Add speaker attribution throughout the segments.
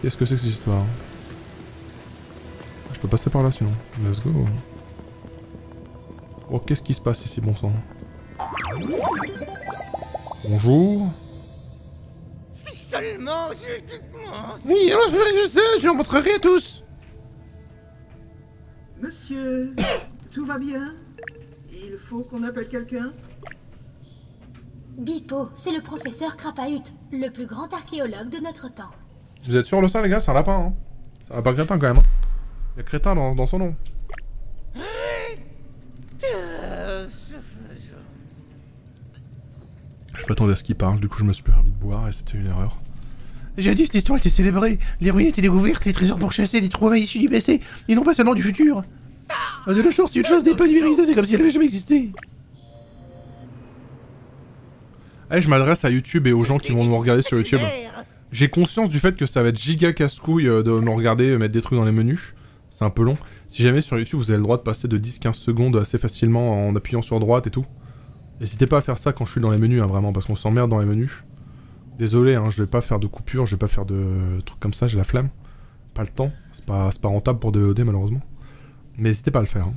Speaker 1: Qu'est-ce que c'est que cette histoire Je peux passer par là sinon. Let's go. Oh, qu'est-ce qui se passe ici, bon sang Bonjour.
Speaker 2: Si seulement je...
Speaker 3: Oui, alors je ferai ça, je leur montrerai à tous.
Speaker 4: Monsieur, tout va bien? Il faut qu'on appelle quelqu'un?
Speaker 5: Bipo, c'est le professeur Krapahut, le plus grand archéologue de notre temps.
Speaker 1: Vous êtes sûr de ça, les gars? C'est un lapin, hein C'est un lapin crétin, quand même. Hein Il y a crétin dans, dans son nom. Je m'attendais à ce qu'il parle, du coup je me suis permis de boire et c'était une erreur.
Speaker 3: Jadis, cette histoire était célébrée. Les ruines étaient découvertes, les trésors pourchassés, les trouvailles issues du passé, et non pas seulement du futur. Ah, De la chance, si une chose n'est pas numérisée, c'est comme si elle avait jamais existé.
Speaker 1: Allez, je m'adresse à YouTube et aux gens qui vont nous regarder sur YouTube. J'ai conscience du fait que ça va être giga casse-couille euh, de nous regarder euh, mettre des trucs dans les menus. C'est un peu long. Si jamais sur YouTube vous avez le droit de passer de 10-15 secondes assez facilement en appuyant sur droite et tout. N'hésitez pas à faire ça quand je suis dans les menus, hein, vraiment, parce qu'on s'emmerde dans les menus. Désolé, hein, je vais pas faire de coupure, je vais pas faire de trucs comme ça, j'ai la flamme. Pas le temps, c'est pas, pas rentable pour DOD malheureusement. Mais n'hésitez pas à le faire. hein.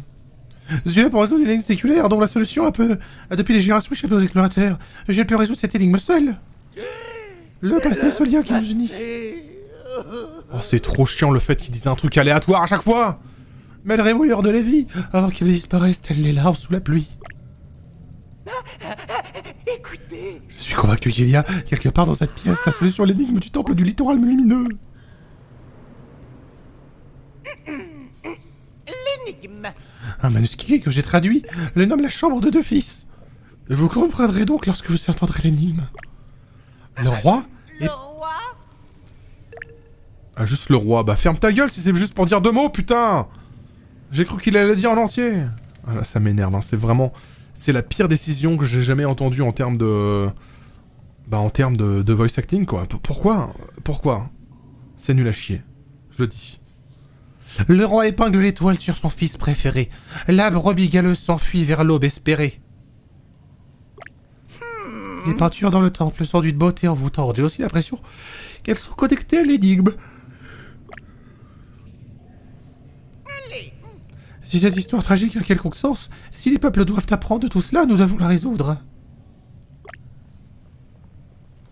Speaker 3: Je suis là pour résoudre une énigme séculaire dont la solution a, peu, depuis des générations échappé aux explorateurs. Je peux résoudre cette énigme seul. Le passé, ce lien qui nous unit.
Speaker 1: Oh, c'est trop chiant le fait qu'ils disent un truc aléatoire à chaque fois
Speaker 3: Mais le révoleur de la vie, avant qu'il disparaisse telles les larves sous la pluie.
Speaker 2: Écoutez,
Speaker 3: Je suis convaincu qu'il y a, quelque part dans cette pièce, la solution à l'énigme du temple du littoral lumineux.
Speaker 2: l'énigme.
Speaker 3: Un manuscrit que j'ai traduit le nomme la chambre de deux fils. Vous comprendrez donc lorsque vous entendrez l'énigme. Le roi
Speaker 2: Le roi
Speaker 1: Ah, juste le roi. Bah, ferme ta gueule si c'est juste pour dire deux mots, putain J'ai cru qu'il allait dire en entier. Ah, là, ça m'énerve, hein. C'est vraiment... C'est la pire décision que j'ai jamais entendue en termes de... Bah, en termes de, de voice acting, quoi. P- pourquoi Pourquoi? C'est nul à chier. Je le dis.
Speaker 3: Le roi épingle l'étoile sur son fils préféré. La brebis galeuse s'enfuit vers l'aube espérée. Les peintures dans le temple sont d'une beauté envoûtante. J'ai aussi l'impression qu'elles sont connectées à l'énigme. Si cette histoire tragique a quelconque sens, si les peuples doivent apprendre de tout cela, nous devons la résoudre.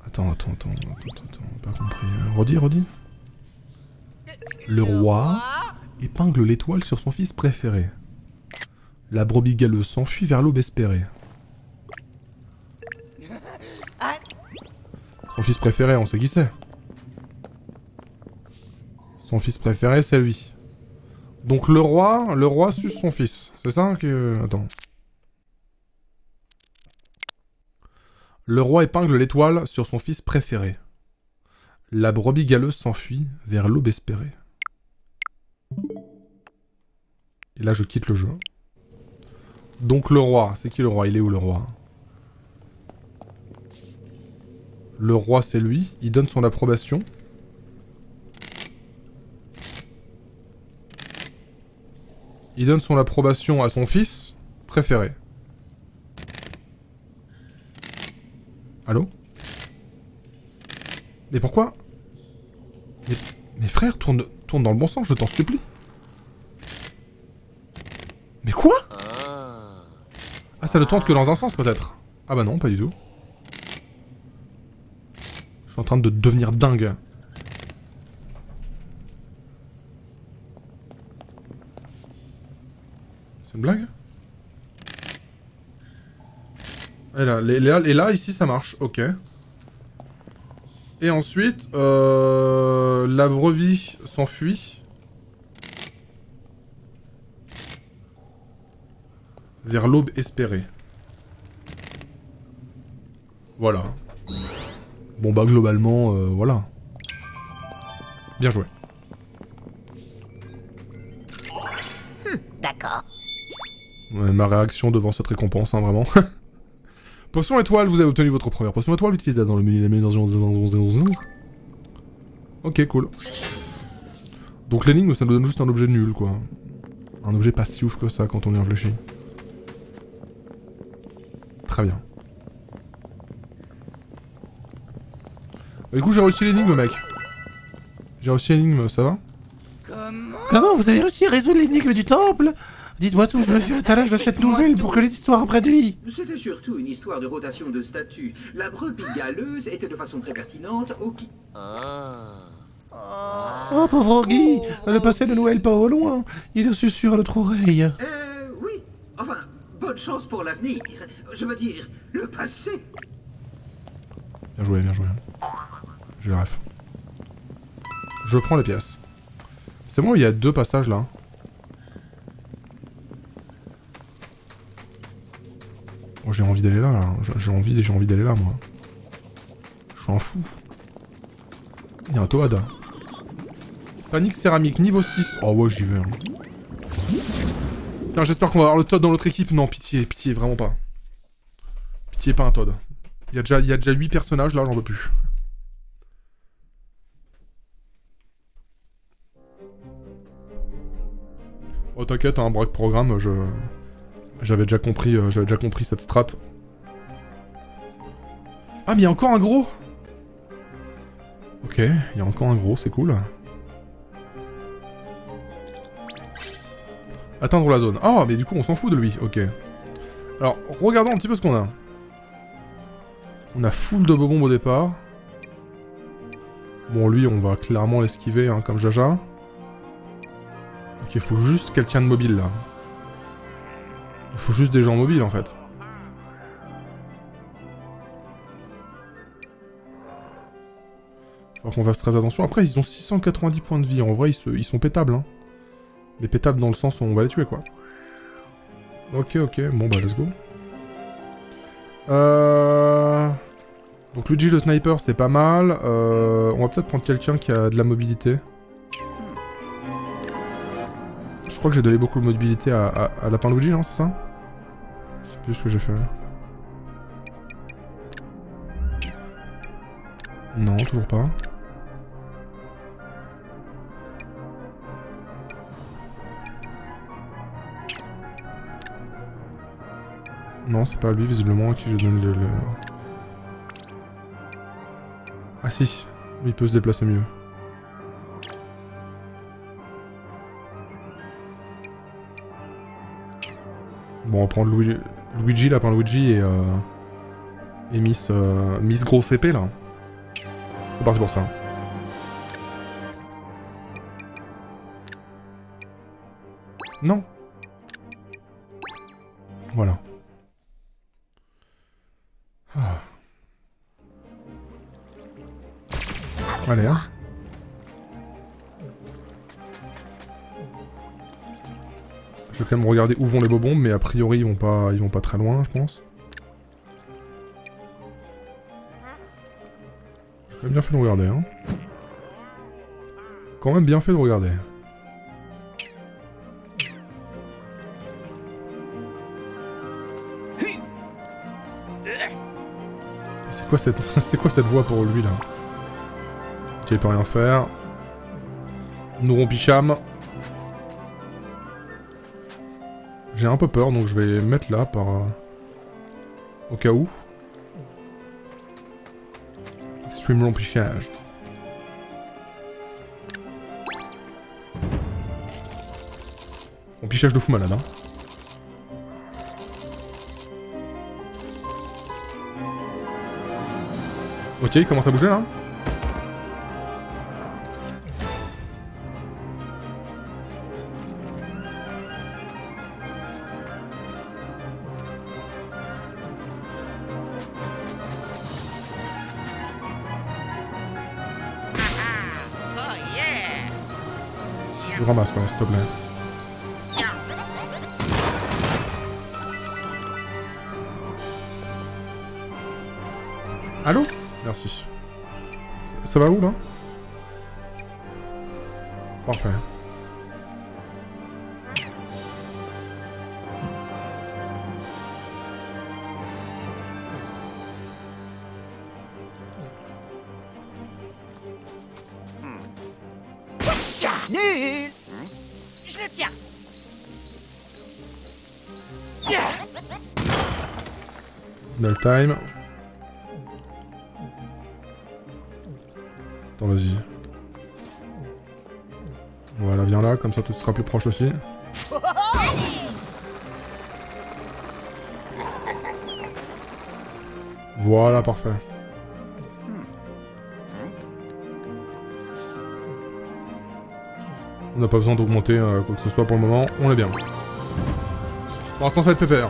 Speaker 1: Attends, attends, attends, attends, attends, pas compris. Euh, Redis, redis. Le roi épingle l'étoile sur son fils préféré. La brebis galeuse s'enfuit vers l'aube espérée. Son fils préféré, on sait qui c'est. Son fils préféré, c'est lui. Donc le roi, le roi suce son fils. C'est ça que... Attends. Le roi épingle l'étoile sur son fils préféré. La brebis galeuse s'enfuit vers l'aube espérée. Et là, je quitte le jeu. Donc le roi, c'est qui le roi? Il est où le roi? Le roi, c'est lui. Il donne son approbation. Il donne son approbation à son fils préféré. Allô? Mais pourquoi? Mais- Mes frères, tourne, tourne dans le bon sens, je t'en supplie. Mais quoi? Ah, ça ne tourne que dans un sens, peut-être. Ah bah non, pas du tout. En train de devenir dingue. C'est une blague et là, les- les- et là, ici, ça marche. Ok. Et ensuite, euh, la brebis s'enfuit. Vers l'aube espérée. Voilà. Bon bah globalement, euh, voilà. Bien joué.
Speaker 2: D'accord.
Speaker 1: Ouais, ma réaction devant cette récompense, hein, vraiment. potion étoile, vous avez obtenu votre première potion étoile, utilisez-la dans le menu meilleurs Ok, cool. Donc l'énigme, ça nous donne juste un objet nul, quoi. Un objet pas si ouf que ça quand on y réfléchit. Très bien. Du coup, j'ai réussi l'énigme, mec. J'ai réussi l'énigme, ça va
Speaker 2: Comment
Speaker 3: Comment vous avez réussi à résoudre l'énigme du temple Dites-moi tout, je me fais un talage de cette nouvelle pour que l'histoire après lui.
Speaker 4: C'était surtout une histoire de rotation de statut. La brebis galeuse était de façon très pertinente au qui...
Speaker 3: Oh, pauvre Guy, le passé de Noël pas au loin. Il est susurre à notre oreille.
Speaker 4: Euh, oui. Enfin, bonne chance pour l'avenir. Je veux dire, le passé.
Speaker 1: Bien joué, bien joué. J'ai la ref. Je prends les pièces. C'est bon, il y a deux passages là. Oh, j'ai envie d'aller là. J'ai- envie, j'ai envie d'aller là, moi. Je suis un fou. Il y a un Toad. Panique céramique, niveau 6. Oh ouais, j'y vais. hein. J'espère qu'on va avoir le Toad dans l'autre équipe. Non, pitié, pitié, vraiment pas. Pitié, pas un Toad. Il y a déjà, y a déjà 8 personnages là, j'en peux plus. Oh t'inquiète, un break programme, je... J'avais déjà compris, euh, déjà compris cette strat. Ah mais il y a encore un gros Ok, il y a encore un gros, c'est cool. Atteindre la zone. Ah mais du coup on s'en fout de lui, ok. Alors, regardons un petit peu ce qu'on a. On a full de bombes au départ. Bon, lui, on va clairement l'esquiver, hein, comme Jaja. Ok, il faut juste quelqu'un de mobile, là. Il faut juste des gens mobiles, en fait. Faut qu'on fasse très attention. Après, ils ont 690 points de vie. En vrai, ils, sont pétables, hein. Mais pétables dans le sens où on va les tuer, quoi. Ok, ok. Bon, bah, let's go. Euh... Donc Luigi le sniper c'est pas mal. Euh, on va peut-être prendre quelqu'un qui a de la mobilité. Crois que j'ai donné beaucoup de mobilité à, à, à non c'est ça Je sais plus ce que j'ai fait. Non, toujours pas. Non, c'est pas lui visiblement à qui je donne le... le- Ah si, il peut se déplacer mieux. Va prendre Luigi, Luigi Lapin Luigi et, euh, et Miss, euh, Miss Grosse Épée là. C'est parti pour ça. Non. Voilà. Ah. Allez, hein. Quand même regarder où vont les bobons, mais a priori ils vont pas, ils vont pas très loin, je pense. J'ai quand même bien fait de regarder, hein. Quand même bien fait de regarder. C'est quoi cette, c'est quoi cette voix pour lui là? Ok, il peut rien faire. Nouron Picham. J'ai un peu peur, donc je vais mettre là par... euh, Au cas où. Extreme remplichage. Remplichage de fou malade, hein. Ok, il commence à bouger là. Je ramasse, ouais, s'il te plaît. Allô Merci. Ça va où là Parfait. Time. Attends, vas-y. Voilà, viens là, comme ça tout sera plus proche aussi. Voilà, parfait. On n'a pas besoin d'augmenter euh, quoi que ce soit pour le moment, on est bien. Pour l'instant, ça va être pépère.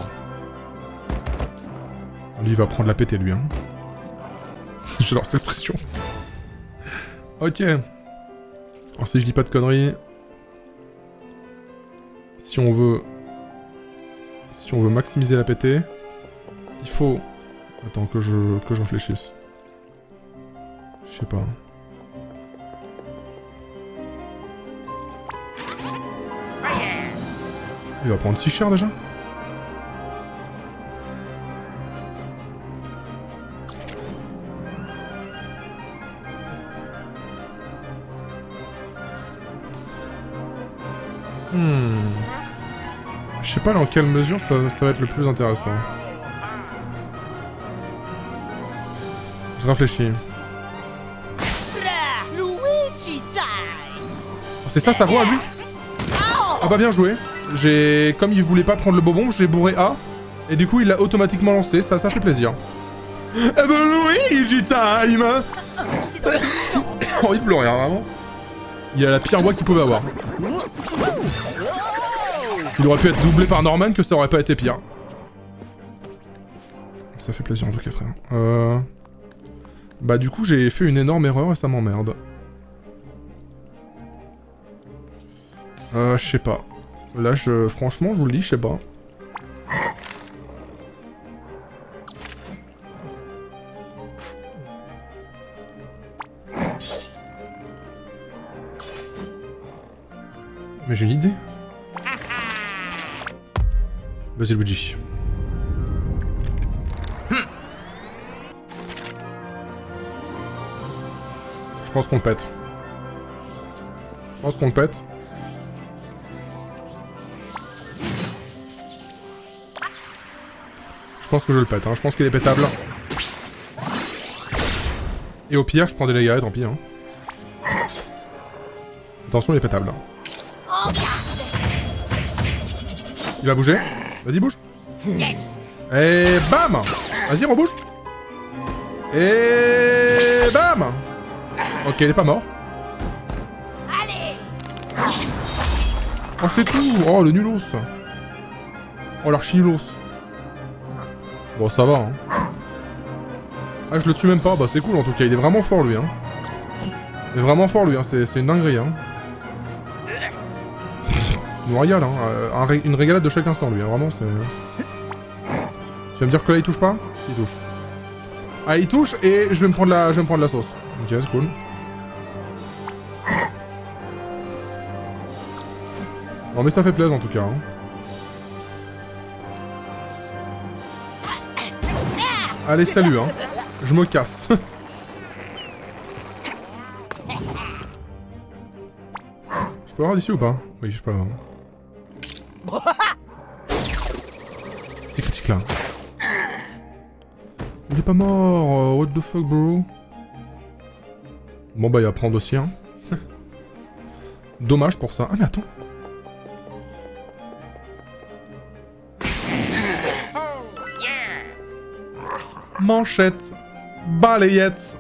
Speaker 1: Lui, il va prendre la pété, lui. Hein. J'adore cette expression. ok. Alors, si je dis pas de conneries... Si on veut... Si on veut maximiser la pété... Il faut... Attends, que je, que je réfléchisse. Je sais pas. Il va prendre si cher déjà? Pas dans quelle mesure ça, ça va être le plus intéressant. Je réfléchis. C'est ça sa voix à lui? Ah bah bien joué. J'ai... Comme il voulait pas prendre le bobon, j'ai bourré A. Et du coup il l'a automatiquement lancé, ça, ça fait plaisir. Eh ben Luigi time Oh il pleurait hein, vraiment. Il a la pire voix qu'il pouvait avoir. Il aurait pu être doublé par Norman que ça aurait pas été pire. Ça fait plaisir en tout cas frère. Euh... Bah du coup j'ai fait une énorme erreur et ça m'emmerde. Euh, je sais pas. Là, je, franchement, je vous le dis, je sais pas. Mais j'ai une idée. Vas-y, Luigi. Je pense qu'on pète. Je pense qu'on pète. Je pense que je le pète, hein. je pense qu'il est pétable. Et au pire, je prends des dégâts, tant pis. Hein. Attention, il est pétable. Il va bouger? Vas-y, bouge. Et bam Vas-y, rebouge. Et bam Ok, il est pas mort. Oh, c'est tout Oh, le nulos Oh, l'archi-nulos Bon, ça va, hein. Ah, je le tue même pas. Bah, c'est cool, en tout cas. Il est vraiment fort, lui, hein. Il est vraiment fort, lui, hein. C'est une dinguerie, hein. Régale, hein. Euh, une régalade de chaque instant, lui, hein. Vraiment, c'est... Tu vas me dire que là, il touche pas? Il touche. Ah, il touche, et je vais me prendre la, je vais me prendre la sauce. Ok, c'est cool. Bon, mais ça fait plaisir, en tout cas, hein. Allez, salut, hein. Je me casse. je peux avoir d'ici ou pas? Oui, je peux avoir. Il est pas mort. euh, What the fuck, bro Bon, bah, il va prendre aussi, hein. Dommage pour ça. Ah, mais attends. Manchette. Balayette.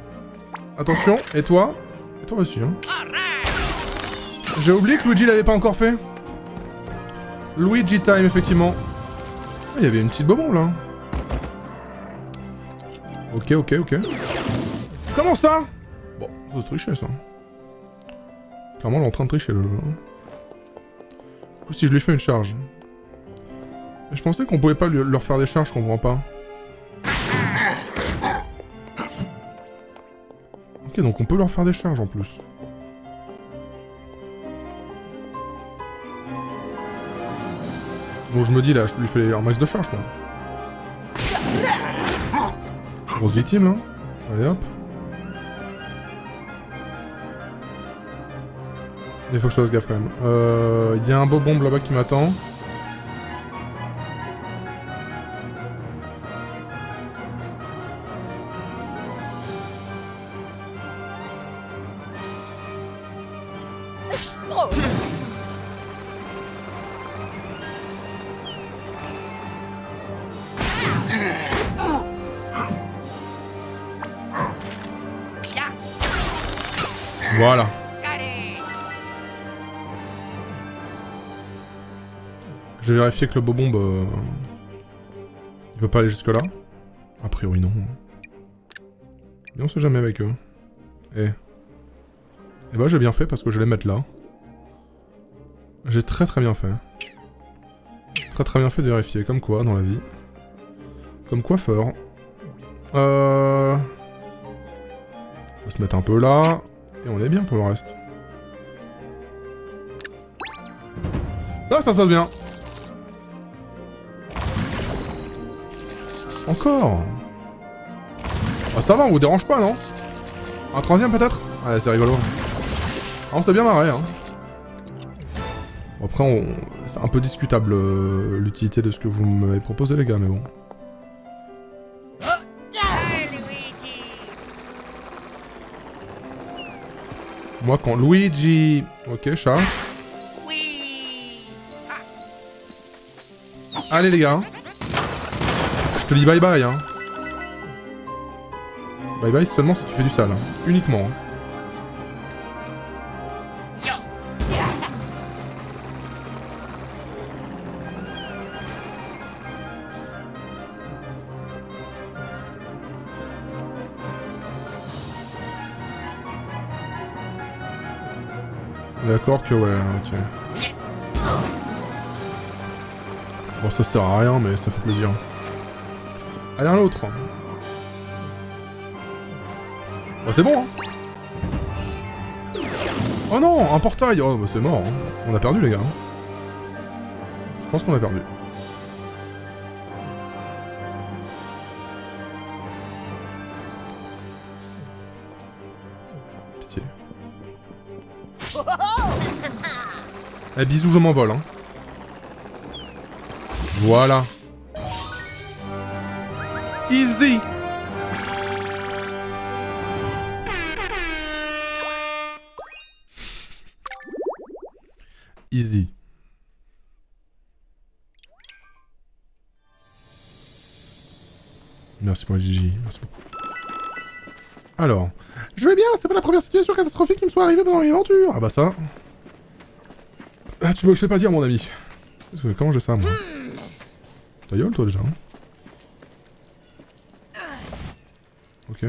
Speaker 1: Attention, et toi? Et toi aussi, hein. J'ai oublié que Luigi l'avait pas encore fait. Luigi time, effectivement. Il y avait une petite bobon, là. Ok, ok, ok. Comment ça? Bon, ça se tricher, ça. Clairement, on est en train de tricher, le jeu. hein. Du coup, si je lui fais une charge... Je pensais qu'on pouvait pas leur faire des charges, je comprends pas. Ok, donc on peut leur faire des charges en plus. Donc je me dis là, je lui fais un max de charge quoi. Grosse victime là. Allez hop. Il faut que je fasse gaffe quand même. Euh, Il y a un beau bombe là-bas qui m'attend. Que le bobombe... Euh... Il peut pas aller jusque là A priori non. Mais on sait jamais avec eux. Eh. Eh bah j'ai bien fait parce que je vais les mettre là. J'ai très très bien fait. Très très bien fait de vérifier, comme quoi dans la vie. Comme coiffeur. On va se mettre un peu là. Et on est bien pour le reste. Ça, ça se passe bien. Encore Ah ça va, on vous dérange pas, non Un troisième peut-être Ouais, c'est rigolo. Ah, on s'est bien marré, hein. Bon, après, on... c'est un peu discutable euh, l'utilité de ce que vous m'avez proposé, les gars, mais bon. Moi, quand Luigi... Ok, chat. Allez, les gars. Je te dis bye bye, hein. Bye bye seulement si tu fais du sale. hein. Uniquement. hein. D'accord que ouais, ok. Bon, ça sert à rien, mais ça fait plaisir. Allez, un autre. Bah, c'est bon, hein. Oh non, un portail Oh, bah, c'est mort. hein. On a perdu, les gars. Je pense qu'on a perdu. Pitié. Eh, bisous, je m'envole, hein. Voilà. Easy Easy. Merci pour Gigi, merci beaucoup. Alors, je vais bien, c'est pas la première situation catastrophique qui me soit arrivée pendant une aventure. Ah bah ça. Ah, tu me le fais pas dire, mon ami? Comment j'ai ça, moi? Ta gueule, toi, déjà. hein? Ok.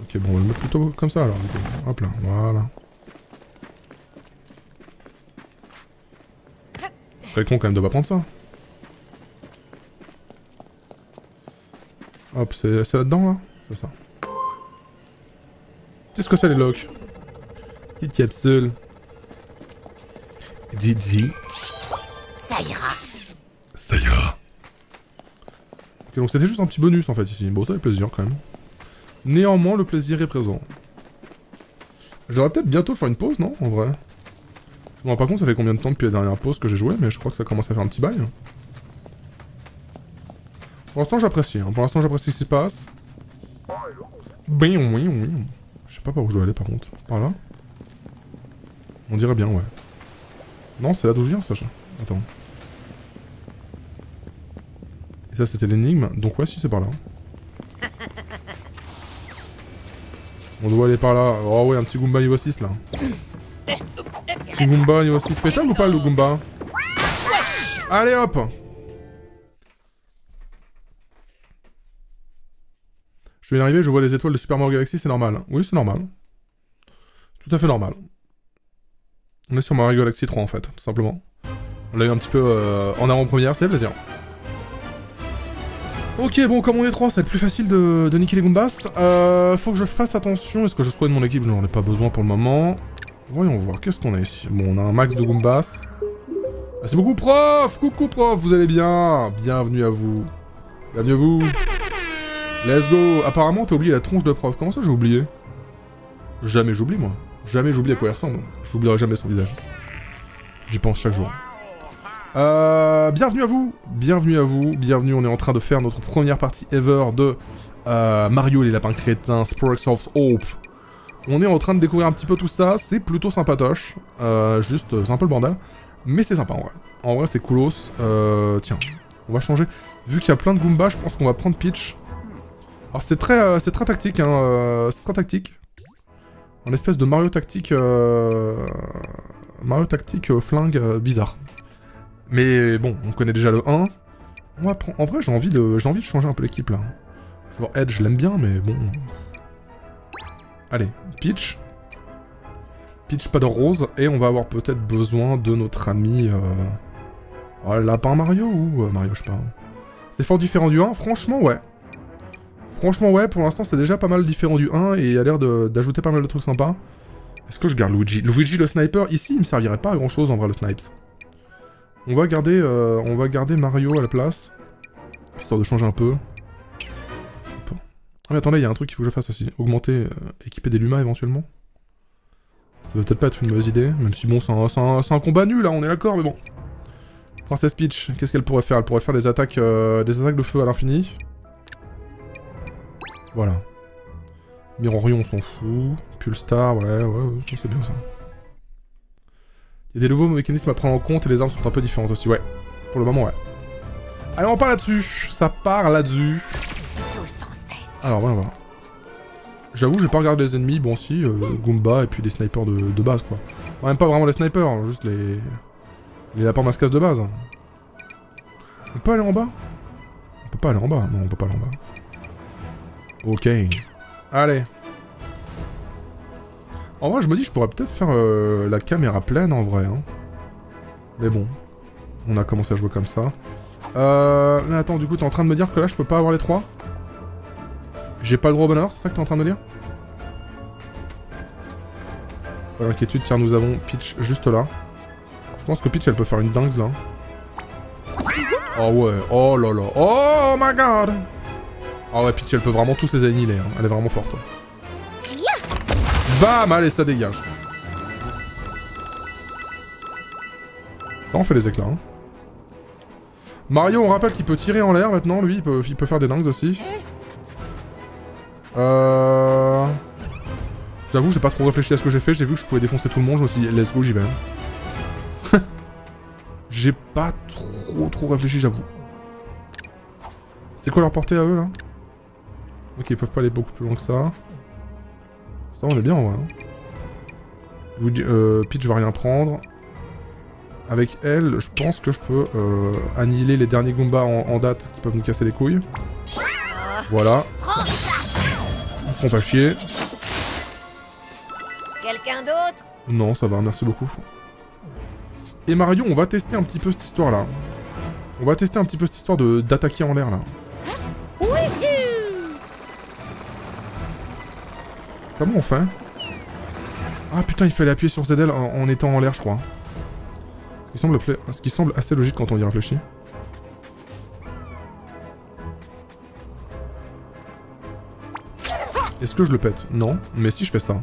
Speaker 1: Ok, bon, on va le mettre plutôt comme ça, alors. Hop là, voilà. Très con, quand même, de pas prendre ça. Hop, c'est c'est là-dedans, là? C'est ça. Qu'est-ce que c'est, les locks? Petite capsule. GG. Donc c'était juste un petit bonus en fait ici. Bon, ça fait plaisir quand même. Néanmoins, le plaisir est présent. J'aurais peut-être bientôt faire une pause, non En vrai? Je me rends pas compte, ça fait combien de temps depuis la dernière pause que j'ai joué, mais je crois que ça commence à faire un petit bail. Pour l'instant, j'apprécie. hein. Pour l'instant, j'apprécie ce qui se passe. Ben oui, oui. Je sais pas par où je dois aller par contre. Par là? On dirait bien, ouais. Non, c'est là d'où je viens, je- Attends. Et ça, c'était l'énigme. Donc ouais, si, c'est par là. On doit aller par là. Oh ouais, un petit Goomba niveau 6, là. Petit Goomba niveau 6. Pétale ou pas, le Goomba? Allez, hop Je vais y arriver, je vois les étoiles de Super Mario Galaxy, c'est normal. Oui, c'est normal. Tout à fait normal. On est sur Mario Galaxy 3 en fait, tout simplement. On l'a eu un petit peu euh, en avant-première, c'est plaisir. Ok, bon, comme on est 3, ça va être plus facile de, de niquer les Goombas. Euh, faut que je fasse attention. Est-ce que je squad mon équipe? Je n'en ai pas besoin pour le moment. Voyons voir, qu'est-ce qu'on a ici? Bon, on a un max de Goombas. Ah, c'est beaucoup, prof Coucou, prof, vous allez bien? Bienvenue à vous. Bienvenue à vous. Let's go Apparemment, t'as oublié la tronche de prof. Comment ça, j'ai oublié? Jamais j'oublie, moi. Jamais j'oublie à quoi il ressemble. J'oublierai jamais son visage. J'y pense chaque jour. Euh, bienvenue à vous, bienvenue à vous, bienvenue. On est en train de faire notre première partie ever de euh, Mario les lapins crétins, Sparks of Hope On est en train de découvrir un petit peu tout ça, c'est plutôt sympatoche. Euh, juste, c'est un peu le bordel. Mais c'est sympa en vrai. En vrai, c'est coolos. Tiens, on va changer. Vu qu'il y a plein de Goombas, je pense qu'on va prendre Peach. Alors c'est très, c'est très tactique, hein. c'est très tactique. Un espèce de Mario tactique... Mario tactique flingue bizarre. Mais bon, on connaît déjà le 1. On. En vrai, j'ai envie, de... changer un peu l'équipe là. Genre Edge, je l'aime bien, mais bon... Allez, Peach. Peach pas de rose, et on va avoir peut-être besoin de notre ami... Euh... Oh, lapin Mario ou euh, Mario, je sais pas. C'est fort différent du 1 Franchement, ouais. Franchement, ouais, pour l'instant, c'est déjà pas mal différent du 1, et il a l'air d'ajouter pas mal de trucs sympas. Est-ce que je garde Luigi? Luigi le sniper, ici, il me servirait pas à grand chose en vrai, le snipes. On va garder, euh, on va garder Mario à la place. Histoire de changer un peu. Ah mais attendez, il y a un truc qu'il faut que je fasse aussi. Augmenter, euh, équiper des Luma éventuellement. Ça va peut-être pas être une mauvaise idée, même si bon, c'est un, combat nul là, on est d'accord, mais bon. Princess Peach, qu'est-ce qu'elle pourrait faire? Elle pourrait faire des attaques, euh, des attaques de feu à l'infini. Voilà. Mirorion, on s'en fout. Pulstar, ouais, ouais, ça c'est bien ça. Il y a des nouveaux mécanismes à prendre en compte et les armes sont un peu différentes aussi, ouais. Pour le moment, ouais. Allez, on part là-dessus. Ça part là-dessus. Alors, voilà, voilà. J'avoue, j'ai pas regardé les ennemis. Bon, si, euh, Goomba et puis des snipers de, de base, quoi. Enfin, même pas vraiment les snipers, hein, juste les... Les lapins mascasse de base. On peut aller en bas? On peut pas aller en bas. Non, on peut pas aller en bas. Ok. Allez. En vrai, je me dis, je pourrais peut-être faire euh, la caméra pleine, en vrai. hein. Mais bon. On a commencé à jouer comme ça. Euh... Mais attends, du coup, t'es en train de me dire que là, je peux pas avoir les trois? J'ai pas le droit au bonheur, c'est ça que t'es en train de dire? Pas d'inquiétude car nous avons Peach juste là. Je pense que Peach elle peut faire une dingue là. Oh ouais, oh là là, oh my god Ah ouais, Peach elle peut vraiment tous les annihiler, hein. elle est vraiment forte. Bam Allez, ça dégage. Ça en fait les éclats. Hein. Mario, on rappelle qu'il peut tirer en l'air maintenant, lui, il peut, il peut faire des dingues aussi. Euh... J'avoue, j'ai pas trop réfléchi à ce que j'ai fait, j'ai vu que je pouvais défoncer tout le monde, je me suis dit, let's go, j'y vais. j'ai pas trop trop réfléchi, j'avoue. C'est quoi leur portée à eux, là? Ok, ils peuvent pas aller beaucoup plus loin que ça. Ça, on est bien, ouais. hein. Euh, Peach va rien prendre. Avec elle, je pense que je peux euh, annihiler les derniers Goombas en, en date qui peuvent nous casser les couilles. Voilà. Ils font pas chier.
Speaker 2: Quelqu'un d'autre?
Speaker 1: Non, ça va, merci beaucoup. Et Mario, on va tester un petit peu cette histoire-là. On va tester un petit peu cette histoire d'attaquer en l'air, là. Comment on fait Ah putain, il fallait appuyer sur ZL en, en étant en l'air, je crois. Ce qui, semble, assez logique quand on y réfléchit. Est-ce que je le pète? Non, mais si je fais ça.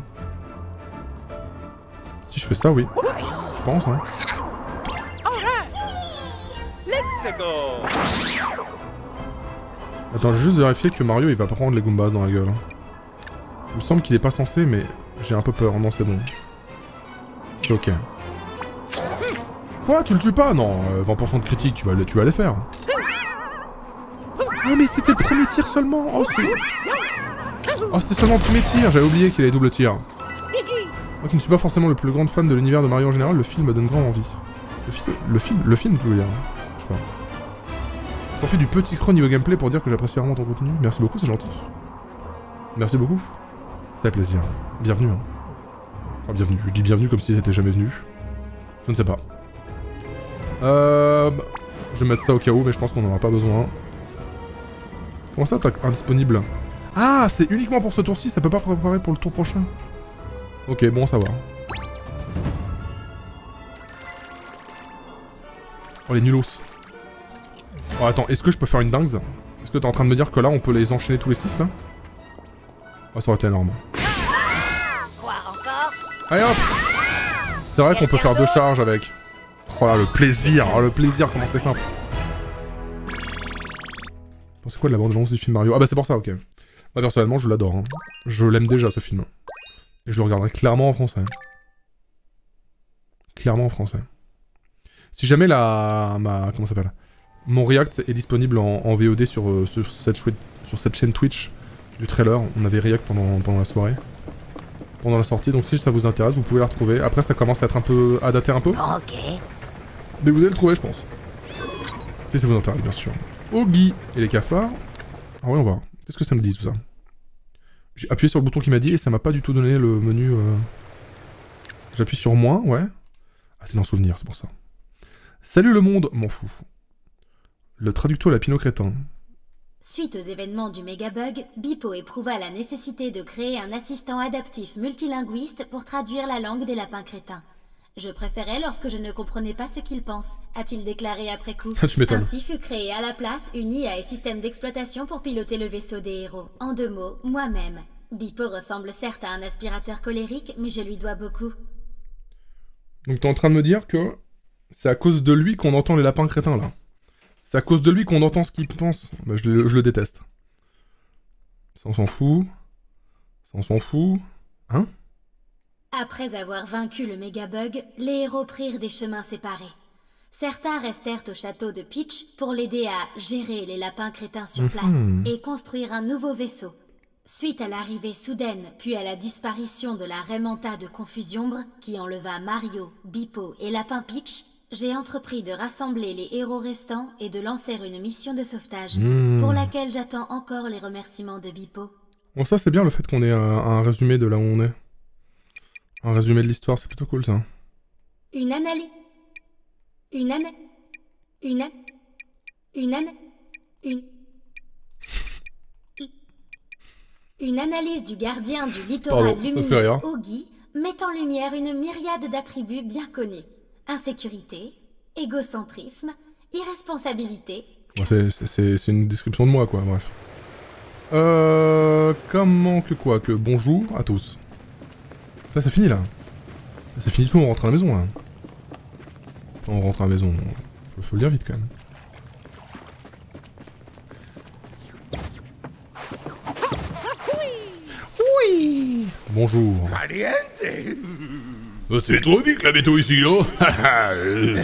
Speaker 1: Si je fais ça, oui. Je pense, hein. Attends, j'ai juste vérifié que Mario il va pas prendre les Goombas dans la gueule. hein. Il me semble qu'il est pas censé, mais j'ai un peu peur. Non, c'est bon. C'est ok. Quoi Tu le tues pas? Non, euh, 20% de critique, tu vas, tu vas les faire. Ah, mais c'était le premier tir seulement Oh, c'est... Oh, c'était seulement le premier tir J'avais oublié qu'il avait double tir. Moi qui ne suis pas forcément le plus grand fan de l'univers de Mario en général, le film me donne grand envie. Le film Le film Le film, je veux dire. Je sais pas. Fais du petit creux niveau gameplay pour dire que j'apprécie vraiment ton contenu. Merci beaucoup, c'est gentil. Merci beaucoup. Ça fait plaisir. Bienvenue. Hein. Enfin, bienvenue. Je dis bienvenue comme si c'était jamais venu. Je ne sais pas. Euh... Je vais mettre ça au cas où, mais je pense qu'on n'en aura pas besoin. Comment ça, t'as indisponible? Ah, c'est uniquement pour ce tour-ci, ça peut pas préparer pour le tour prochain Ok, bon à savoir. Oh, les nulos. Oh, attends, est-ce que je peux faire une dingue Est-ce que t'es en train de me dire que là, on peut les enchaîner tous les 6 là? Oh, ça aurait été énorme.
Speaker 2: Quoi encore
Speaker 1: Allez hop C'est vrai qu'on peut faire deux charges avec. Oh là, le plaisir Oh, le plaisir, comment c'était simple Pensez quoi de la bande-annonce du film Mario? Ah bah c'est pour ça, ok. Moi personnellement, je l'adore. hein. Je l'aime déjà ce film. Et je le regarderai clairement en français. Clairement en français. Si jamais la... ma... comment ça s'appelle? Mon react est disponible en, en VOD sur, euh, sur, cette, chouette- sur cette chaîne Twitch du trailer. On avait react pendant, pendant la soirée. Pendant la sortie, donc si ça vous intéresse, vous pouvez la retrouver. Après, ça commence à être un peu... à dater un peu.
Speaker 2: Ok.
Speaker 1: Mais vous allez le trouver, je pense. Si ça vous intéresse, bien sûr. Ogi et les cafards. Ah ouais, on va voir. Qu'est-ce que ça me dit, tout ça? J'ai appuyé sur le bouton qui m'a dit et ça m'a pas du tout donné le menu... euh, J'appuie sur moins, ouais. Ah, c'est dans souvenir, c'est pour ça. Salut le monde, m'en fous. Le traducteur lapino crétin.
Speaker 5: Suite aux événements du Megabug, Bipo éprouva la nécessité de créer un assistant adaptif multilinguiste pour traduire la langue des lapins crétins. Je préférais lorsque je ne comprenais pas ce qu'ils pensent, a-t-il déclaré après coup.
Speaker 1: Ah, tu m'étonnes.
Speaker 5: Ainsi fut créé à la place une IA et système d'exploitation pour piloter le vaisseau des héros. En deux mots, moi-même. Bipo ressemble certes à un aspirateur colérique, mais je lui dois beaucoup.
Speaker 1: Donc t'es en train de me dire que c'est à cause de lui qu'on entend les lapins crétins, là? C'est à cause de lui qu'on entend ce qu'il pense. Bah, je, le, je le déteste. Ça, on s'en fout. Ça, on s'en fout. Hein?
Speaker 5: Après avoir vaincu le Megabug, les héros prirent des chemins séparés. Certains restèrent au château de Peach pour l'aider à gérer les lapins crétins sur place
Speaker 1: Mhm.
Speaker 5: et construire un nouveau vaisseau. Suite à l'arrivée soudaine puis à la disparition de la Raimanta de Confusombre qui enleva Mario, Bipo et Lapin Peach, j'ai entrepris de rassembler les héros restants et de lancer une mission de sauvetage
Speaker 1: Hmm.
Speaker 5: pour laquelle j'attends encore les remerciements de Bipo.
Speaker 1: Bon, ça, c'est bien le fait qu'on ait un, un résumé de là où on est. Un résumé de l'histoire, c'est plutôt cool, ça.
Speaker 5: Une analyse. Une an... Une an... Une an... Une... Une analyse du gardien du littoral
Speaker 1: Pardon,
Speaker 5: lumineux. Ogi met en lumière une myriade d'attributs bien connus. Insécurité, égocentrisme, irresponsabilité,
Speaker 1: c'est- une description de moi, quoi, bref. Euh... Comment que quoi Que bonjour à tous. Là, c'est fini, là. Là, C'est fini tout, on rentre à la maison, là. Enfin, on rentre à la maison. Faut, faut le dire vite, quand même.
Speaker 3: Oui
Speaker 1: Bonjour.
Speaker 6: C'est électronique la météo ici, non Euh,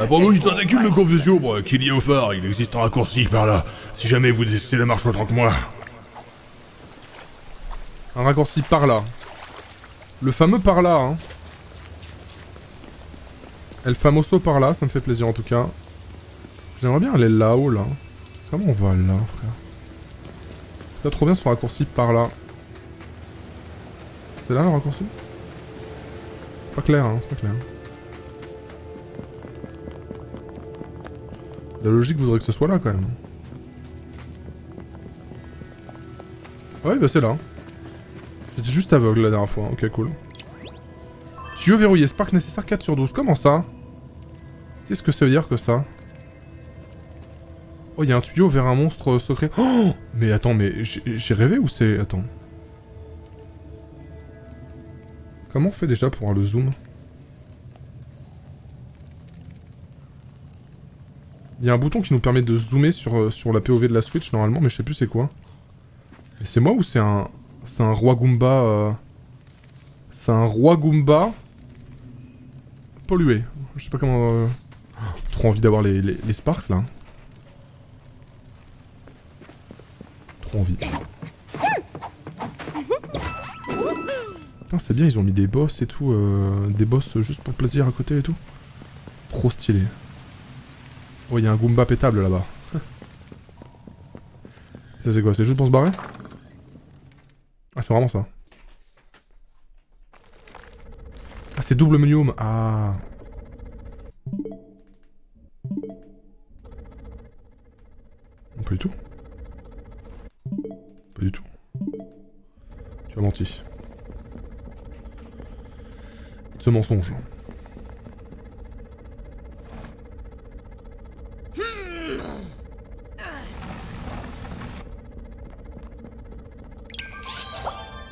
Speaker 6: Apprends-nous du tentacule de confusion, moi, qu'il y a au phare, il existe un raccourci par là, si jamais vous décidez la marche autant que moi.
Speaker 1: Un raccourci par là. Le fameux par là, hein. El famoso par là, ça me fait plaisir en tout cas. J'aimerais bien aller là-haut, là. Comment on va là, frère? C'est trop bien ce raccourci par là. C'est là le raccourci? C'est pas clair, hein, c'est pas clair. La logique voudrait que ce soit là quand même. Ouais, bah c'est là. J'étais juste aveugle la dernière fois, ok cool. Tuyau verrouillé, Spark nécessaire 4 sur 12, comment ça? Qu'est-ce que ça veut dire que ça? Oh, il un tuyau vers un monstre secret. Oh Mais attends, mais j'ai j'ai rêvé ou c'est... Attends? Comment on fait déjà pour avoir le zoom Il y a un bouton qui nous permet de zoomer sur, euh, la POV de la Switch normalement, mais je sais plus c'est quoi. C'est moi ou c'est un... C'est un roi Goomba... euh, C'est un roi Goomba... Pollué. Je sais pas comment... euh, Trop envie d'avoir les, les, les Sparks là. Trop envie. C'est bien, ils ont mis des boss et tout. euh, des boss juste pour plaisir à côté et tout. Trop stylé. Oh, il y a un Goomba pétable là-bas. ça c'est quoi C'est juste pour se barrer? Ah, c'est vraiment ça. Ah, c'est double menu. Ah. Pas du tout. Pas du tout. Tu as menti. Ce mensonge.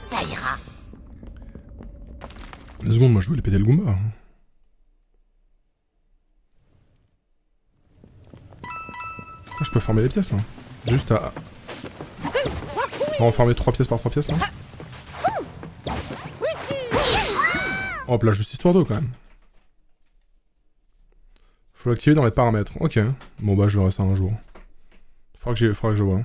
Speaker 2: Ça ira.
Speaker 1: Une seconde, moi je veux les péter le Goomba. Ah, je peux farmer les pièces là. Juste à. On va farmer 3 pièces par 3 pièces là. Hop là, juste histoire d'eau quand même. Faut l'activer dans les paramètres. Ok. Bon bah je verrai ça un jour. Faudra que, faudra que je vois.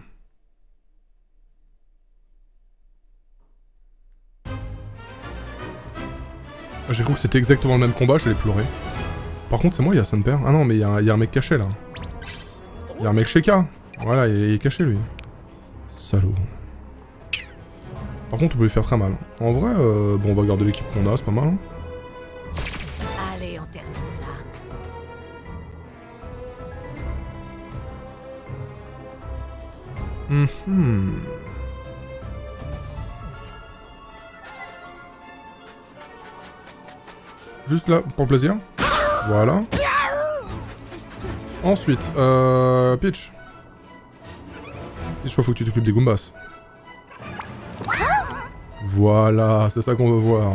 Speaker 1: Ah, J'ai cru que c'était exactement le même combat, j'allais pleurer. Par contre, c'est moi, il y a son père. Ah non, mais il y, a un- mec caché là. Il y a un mec chez K. Voilà, il il est caché lui. Salaud. Par contre, on peut lui faire très mal. En vrai, euh, bon, on va garder l'équipe qu'on a, c'est pas mal. hein. Mhm. Juste là, pour plaisir. Voilà. Ensuite, euh... Peach. Peach, faut que tu t'occupes des Goombas. Voilà, c'est ça qu'on veut voir.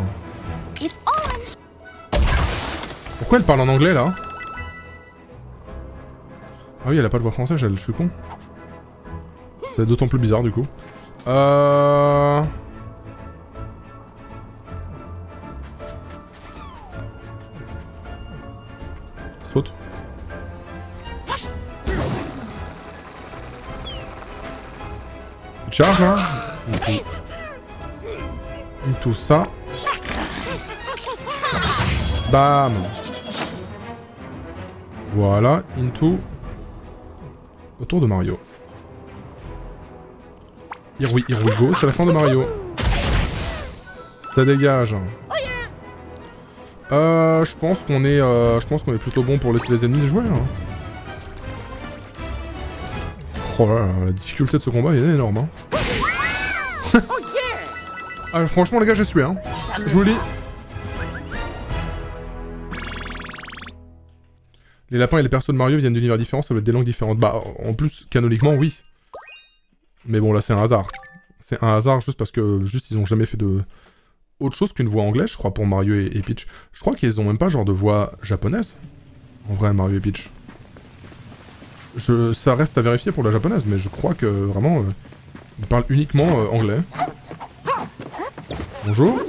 Speaker 1: Pourquoi elle parle en anglais, là? Ah oui, elle a pas de voix française, je suis con. C'est d'autant plus bizarre du coup. Euh... Saute. Tu te charges là Into... Into ça. Bam Voilà, into... Autour de Mario. Here c'est la fin de Mario. Ça dégage. Euh, je pense qu'on est, euh, je pense qu'on est plutôt bon pour laisser les ennemis jouer. hein. Oh là, la difficulté de ce combat est énorme. Hein. Ah, franchement les gars, j'ai sué. Hein. Je vous le dis. Les lapins et les persos de Mario viennent d'univers différents, ça veut être des langues différentes. Bah, en plus, canoniquement, oui. Mais bon, là, c'est un hasard. C'est un hasard juste parce que juste ils ont jamais fait de autre chose qu'une voix anglaise, je crois, pour Mario et, et Peach. Je crois qu'ils ont même pas genre de voix japonaise. En vrai, Mario et Peach. Je, ça reste à vérifier pour la japonaise, mais je crois que vraiment, euh, ils parlent uniquement euh, anglais. Bonjour.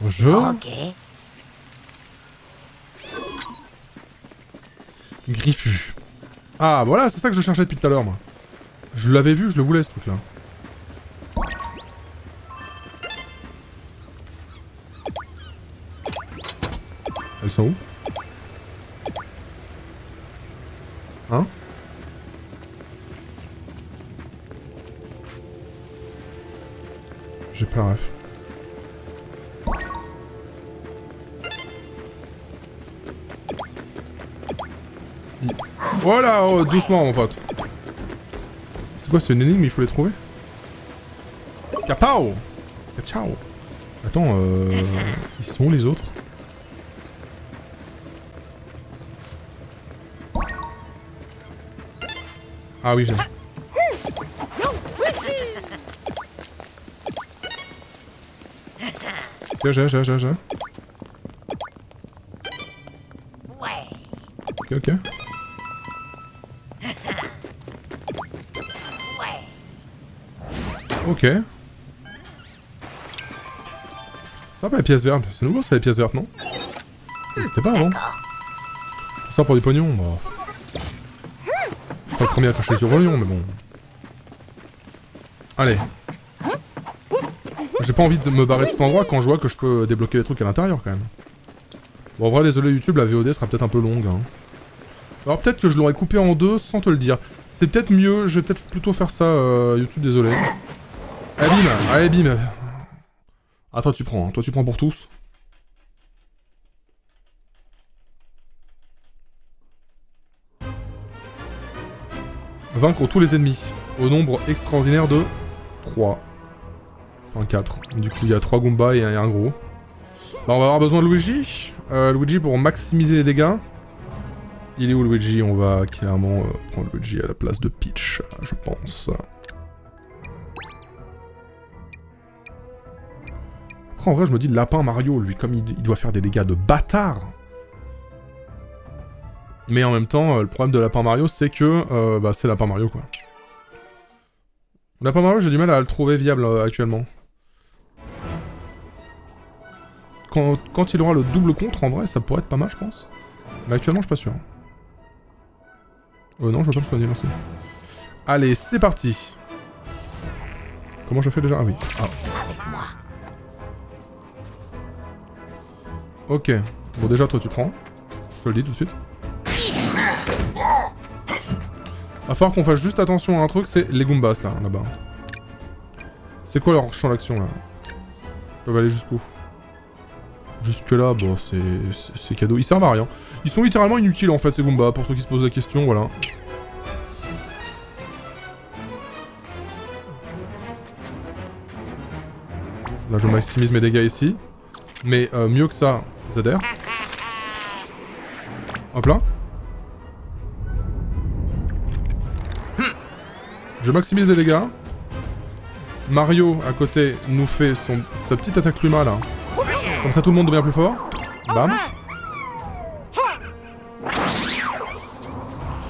Speaker 1: Bonjour. Griffu. Ah, voilà, c'est ça que je cherchais depuis tout à l'heure, moi. Je l'avais vu, je le voulais, ce truc-là. Elles sont où? Hein? J'ai pas ref. Voilà, oh, doucement mon pote. C'est quoi, c'est une énigme, il faut les trouver Capao Ciao Attends, euh... Ils sont où, les autres? Ah oui, j'ai. J'ai, j'ai, j'ai, j'ai, j'ai. Ok, ok. Ok. Ça pas les pièces vertes. C'est nouveau ça les pièces vertes, non C'était pas avant. Tout ça pour du pognon, bah. Je suis pas le premier à cracher sur l'oignon, mais bon. Allez. J'ai pas envie de me barrer de cet endroit quand je vois que je peux débloquer les trucs à l'intérieur quand même. Bon, en vrai, désolé YouTube, la VOD sera peut-être un peu longue. Hein. Alors peut-être que je l'aurais coupé en deux sans te le dire. C'est peut-être mieux, je vais peut-être plutôt faire ça, euh, YouTube, désolé. Allez, bim Allez, bim Ah, toi tu prends, hein. toi tu prends pour tous. Vaincre tous les ennemis, au nombre extraordinaire de 3. Enfin 4. Du coup, il y a 3 Goombas et un, gros. Bah, on va avoir besoin de Luigi. Euh, Luigi pour maximiser les dégâts. Il est où Luigi? On va clairement euh, prendre Luigi à la place de Peach, je pense. En vrai, je me dis, lapin Mario, lui, comme il, doit faire des dégâts de bâtard. Mais en même temps, euh, le problème de lapin Mario, c'est que euh, bah, c'est lapin Mario, quoi. Lapin Mario, j'ai du mal à le trouver viable euh, actuellement. quand, quand il aura le double contre, en vrai, ça pourrait être pas mal, je pense. Mais actuellement, je suis pas sûr. Euh, non, je veux pas me soigner, merci. Allez, c'est parti. Comment je fais déjà? Ah oui. Ah. Ok. Bon, déjà, toi, tu prends. Je le dis tout de suite. Va falloir qu'on fasse juste attention à un truc, c'est les Goombas, là, là-bas. C'est quoi leur champ d'action, là? Ils peuvent aller jusqu'où? Jusque là, bon, c'est cadeau. Ils servent à rien. Ils sont littéralement inutiles, en fait, ces Goombas, pour ceux qui se posent la question, voilà. Là, je maximise mes dégâts ici. Mais euh, mieux que ça, Zader. Hop là. Je maximise les dégâts. Mario, à côté, nous fait son, sa petite attaque Luma, là. Comme ça, tout le monde devient plus fort. Bam.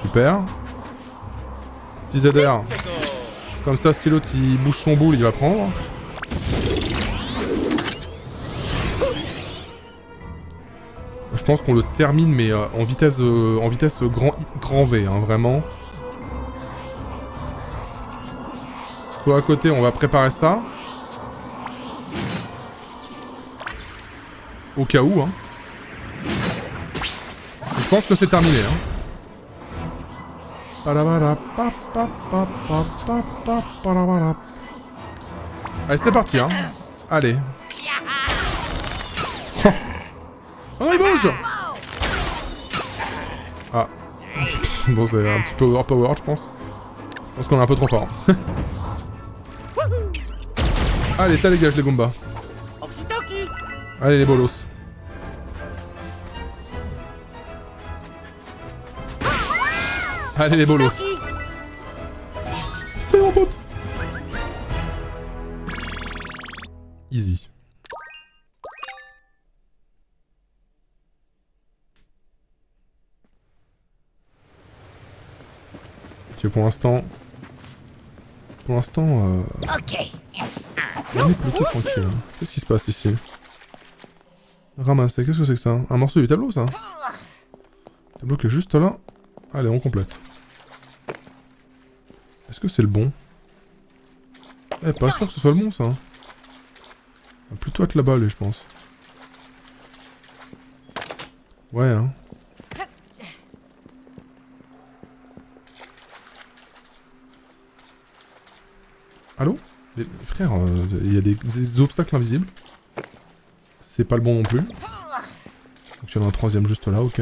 Speaker 1: Super. Petit Zader. Comme ça, Stylo, il bouge son boule, il va prendre. Je pense qu'on le termine, mais euh, en vitesse, en vitesse grand, grand V, hein, vraiment. Soit à côté, on va préparer ça. Au cas où, hein. Je pense que c'est terminé, hein. Allez, c'est parti, hein. Allez. Oh, il bouge Ah. bon, c'est un petit peu overpowered, je pense. Je pense qu'on est un peu trop fort. Allez, ça dégage les Goombas. Allez les bolos. Allez les bolos. Pour l'instant... Pour l'instant, euh,
Speaker 2: Ok.
Speaker 1: on est plutôt tranquille. hein. Qu'est-ce qui se passe ici? Ramasser, qu'est-ce que c'est que ça? Un morceau du tableau, ça? Tableau qui est juste là. Allez, on complète. Est-ce que c'est le bon? Eh, pas sûr que ce soit le bon, ça. hein. Va plutôt être là-bas, lui, je pense. Ouais, hein. Allô Les- Frère, euh, il y a des, des obstacles invisibles. C'est pas le bon non plus. Donc il y en a un troisième juste là, ok.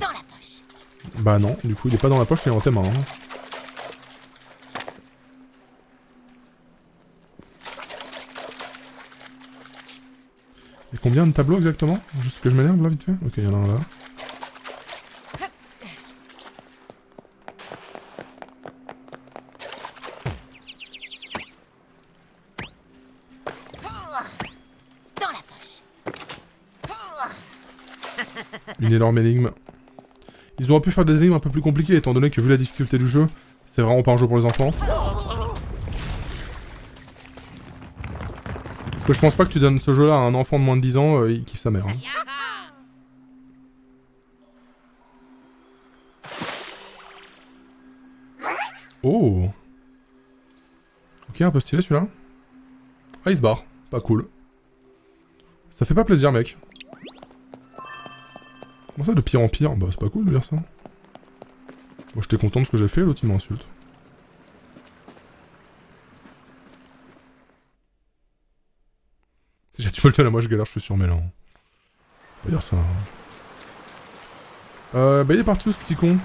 Speaker 2: Dans la poche.
Speaker 1: Bah non, du coup il est pas dans la poche, il est dans tes mains. hein. Et combien de tableaux exactement? Juste que je m'énerve là vite fait? Ok, il y en a un là. Une énorme énigme. Ils auraient pu faire des énigmes un peu plus compliquées étant donné que vu la difficulté du jeu, c'est vraiment pas un jeu pour les enfants. Parce que je pense pas que tu donnes ce jeu là à un enfant de moins de 10 ans, euh, il kiffe sa mère. hein. Oh Ok, un peu stylé celui-là. Ah, il se barre. Pas cool. Ça fait pas plaisir, mec. Comment ça, de pire en pire Bah, c'est pas cool de dire ça. Moi, j'étais content de ce que j'ai fait, l'autre, il m'insulte. Me le donnes à moi, je galère, je suis sur mes là. Pas dire ça. hein. Euh, bah, il est parti où, ce petit con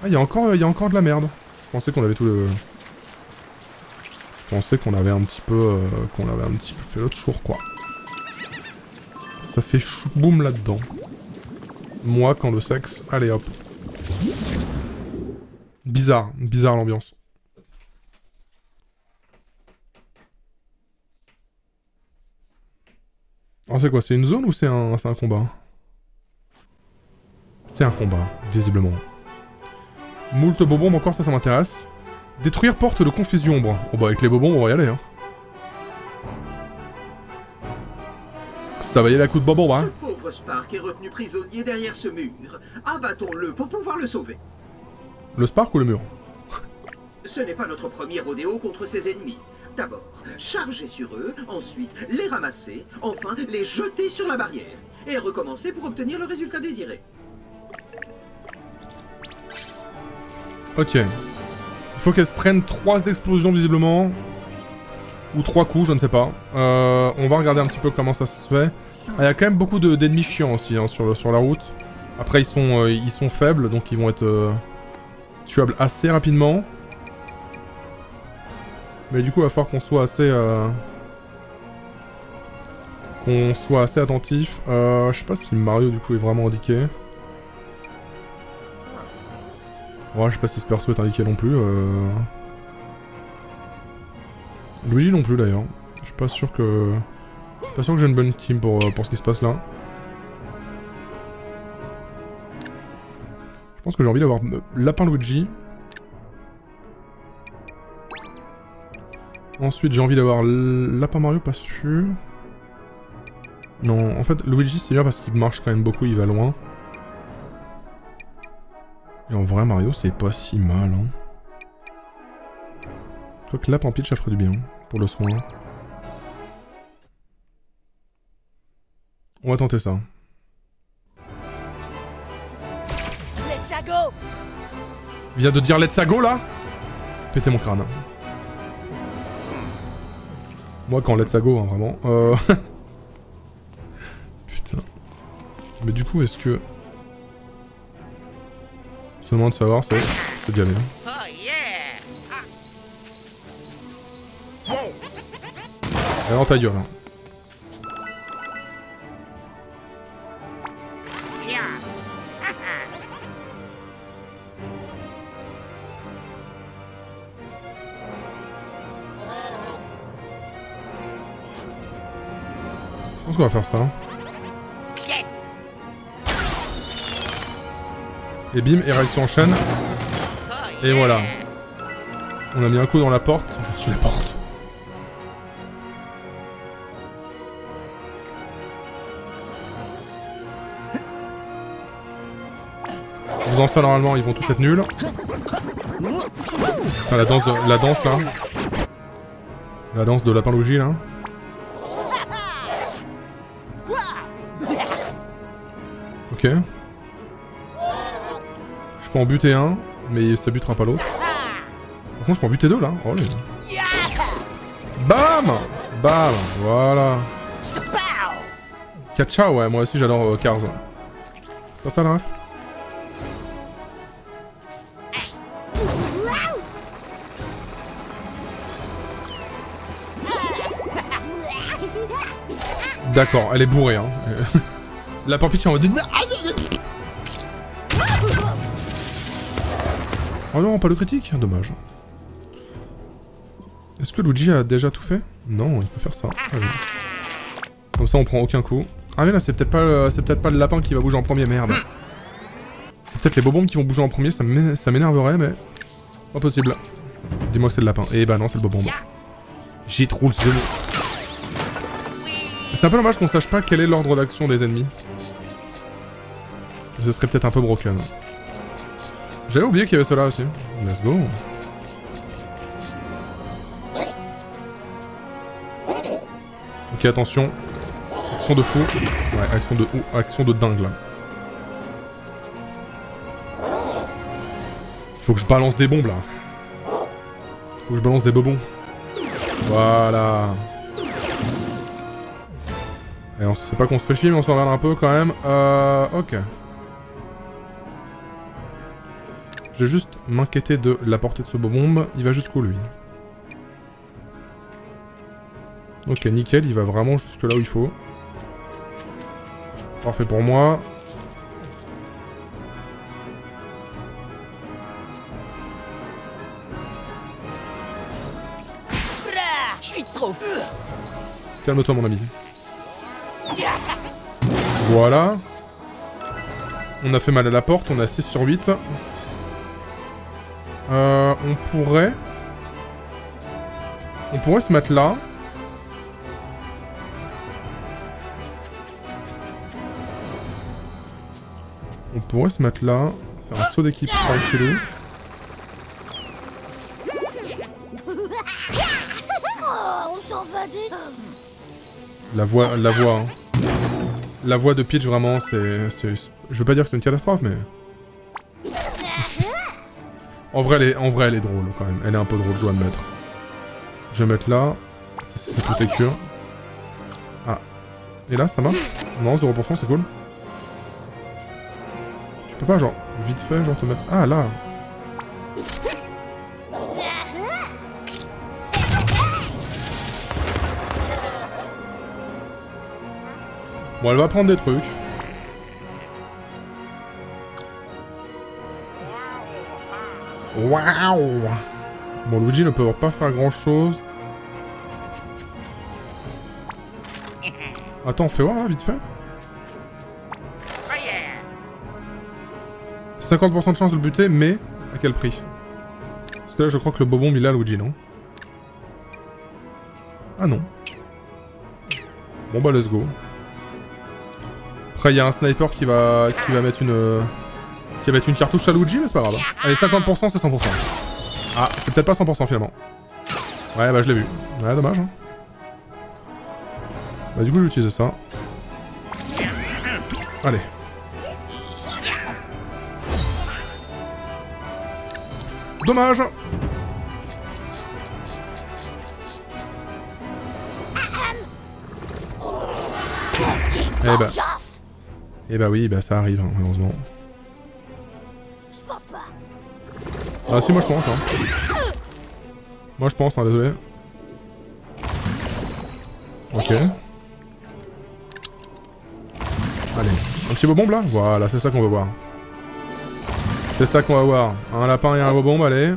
Speaker 1: Ah, il y a encore, y a encore de la merde. Je pensais qu'on avait tout le... Je pensais qu'on avait un petit peu... euh, qu'on avait un petit peu fait l'autre chour, quoi. Ça fait boum là-dedans. Moi, quand le sexe... Allez, hop. Bizarre, bizarre l'ambiance. Ah, c'est quoi C'est une zone ou c'est un, combat C'est un combat, visiblement. Moult bobombe encore, ça, ça m'intéresse. Détruire porte de confusion ombre. Oh bah avec les bobons, on va y aller, hein. Ça va y aller à coup de bonbon,
Speaker 4: Ce
Speaker 1: hein.
Speaker 4: pauvre Spark est retenu prisonnier derrière ce mur. Abattons-le pour pouvoir le sauver.
Speaker 1: Le Spark ou le mur
Speaker 4: Ce n'est pas notre premier rodéo contre ses ennemis. D'abord, charger sur eux, ensuite les ramasser, enfin les jeter sur la barrière. Et recommencer pour obtenir le résultat désiré.
Speaker 1: Ok. Il faut qu'elle se prenne trois explosions visiblement. Ou trois coups, je ne sais pas. Euh, on va regarder un petit peu comment ça se fait. Ah, Il y a quand même beaucoup de- d'ennemis chiants aussi hein, sur, la route. Après, ils sont, euh, ils sont faibles, donc ils vont être euh, tuables assez rapidement. Mais du coup, il va falloir qu'on soit assez... qu'on soit assez attentif. Je sais pas si Mario, du coup, est vraiment indiqué. Ouais, je sais pas si ce perso est indiqué non plus. Luigi non plus d'ailleurs. Je suis pas sûr que... Je pas sûr que j'ai une bonne team pour, euh, pour ce qui se passe là. Je pense que j'ai envie d'avoir Lapin Luigi. Ensuite j'ai envie d'avoir Lapin Mario, pas sûr. Non, en fait Luigi c'est bien parce qu'il marche quand même beaucoup, il va loin. Et en vrai, Mario, c'est pas si mal, hein. Je crois que là, en pitch, ça ferait du bien, pour le soin. On va tenter ça.
Speaker 2: Let's go
Speaker 1: Vient de dire let's go, là? Péter mon crâne. Moi, quand let's go, hein, vraiment. Euh... Putain. Mais du coup, est-ce que... Seulement de savoir, c'est... C'est aller. hein. Allez, ta gueule, hein. Je pense qu'on va faire ça. Et bim, et réaction en chaîne. Et voilà. On a mis un coup dans la porte. Je suis la porte. Normalement, ils vont tous être nuls. Putain, la danse, de- la danse là. La danse de lapin logis là. Ok. Je peux en buter un, mais ça butera pas l'autre. Par contre, je peux en buter deux là. Oh. Bam Bam Voilà. Kacha, ouais, moi aussi j'adore euh, Cars. C'est pas ça la ref? D'accord, elle est bourrée hein. La pampitch en mode... Oh non, pas le critique, dommage. Est-ce que Luigi a déjà tout fait? Non, il peut faire ça. Bien. Comme ça, on prend aucun coup. Ah mais là, c'est peut-être pas, le- peut-être pas le lapin qui va bouger en premier, merde. Peut-être les bobombes qui vont bouger en premier, ça m'é- ça m'énerverait, mais... Pas possible. Dis-moi que c'est le lapin. Eh bah non, c'est le bobombe. J'ai trop le. C'est un peu dommage qu'on sache pas quel est l'ordre d'action des ennemis. Ce serait peut-être un peu broken. J'avais oublié qu'il y avait cela aussi. Let's go. Ok, attention. Action de fou. Ouais, action de, action de dingue là. Faut que je balance des bombes là. Faut que je balance des bobons. Voilà. Et on sait pas qu'on se fait chier, mais on s'en regarde un peu quand même. Euh, ok. Je vais juste m'inquiéter de la portée de ce bobombe. Il va jusqu'où lui? Ok, nickel, il va vraiment jusque là où il faut. Parfait pour moi.
Speaker 2: Je suis trop
Speaker 1: Calme-toi mon ami. Voilà. On a fait mal à la porte, on a 6 sur 8. Euh, on pourrait... On pourrait se mettre là. On pourrait se mettre là. Faire un saut d'équipe tranquillou. La voix, la voix. Hein. La voix de Peach, vraiment, c'est... Je veux pas dire que c'est une catastrophe, mais... en, vrai, elle est, en vrai, elle est drôle, quand même. Elle est un peu drôle, je dois admettre. Je vais mettre là. C'est plus sécure. Ah. Et là, ça marche? Non, 0%, c'est cool. Tu peux pas, genre, vite fait, genre, te mettre... Ah, là Bon, elle va prendre des trucs. Waouh Bon, Luigi ne peut pas faire grand chose. Attends, fais voir, hein, vite fait. 50% de chance de le buter, mais à quel prix? Parce que là, je crois que le bobombe, il a Luigi, non? Ah non. Bon bah, let's go. Après, il y a un sniper qui va, qui va mettre une... Qui va mettre une cartouche à Luigi, mais c'est pas grave. Allez, 50%, c'est 100%. Ah, c'est peut-être pas 100% finalement. Ouais, bah je l'ai vu. Ouais, dommage. Hein. Bah du coup, je vais utiliser ça. Allez. Dommage Eh bah... Eh bah oui, bah ça arrive, hein, malheureusement. Ah si, moi je pense, hein. Moi je pense, hein, désolé. Ok. Allez, un petit bobombe là Voilà, c'est ça qu'on veut voir. C'est ça qu'on va voir. Un lapin et un bobombe, allez.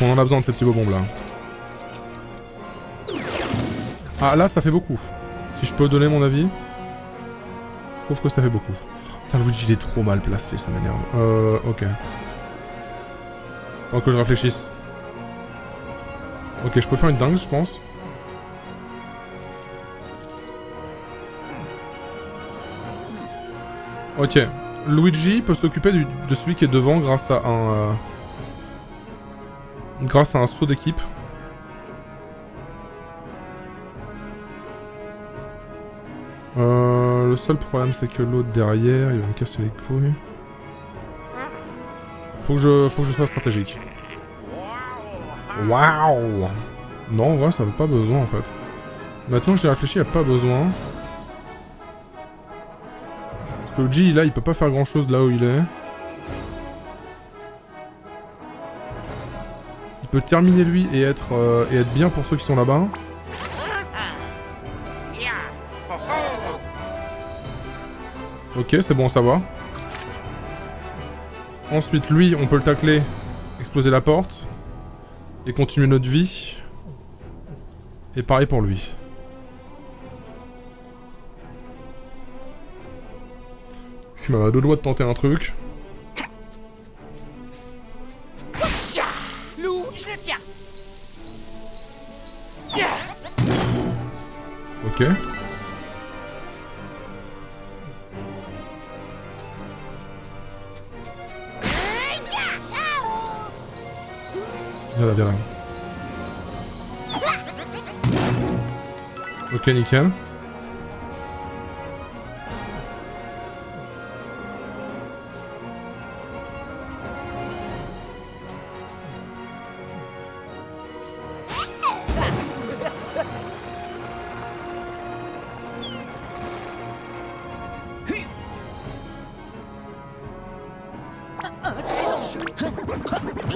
Speaker 1: On en a besoin de ces petits bobombes là. Ah là, ça fait beaucoup. Si je peux donner mon avis. Trouve que ça fait beaucoup. Putain, Luigi il est trop mal placé, ça m'énerve. Euh, ok. Tant que je réfléchisse. Ok, je peux faire une dingue, je pense. Ok. Luigi peut s'occuper de celui qui est devant grâce à un... euh, grâce à un saut d'équipe. Euh, le seul problème c'est que l'autre derrière, il va me casser les couilles. Faut que je, faut que je sois stratégique. Waouh Non, en vrai, ça n'a pas besoin en fait. Maintenant que j'ai réfléchi, il n'y a pas besoin. Parce que le G, là, il peut pas faire grand chose là où il est. Il peut terminer lui et être, euh, et être bien pour ceux qui sont là-bas. Ok, c'est bon à savoir. Ensuite, lui, on peut le tacler, exploser la porte, et continuer notre vie. Et pareil pour lui. Je suis à deux doigts de tenter un truc. Nickel.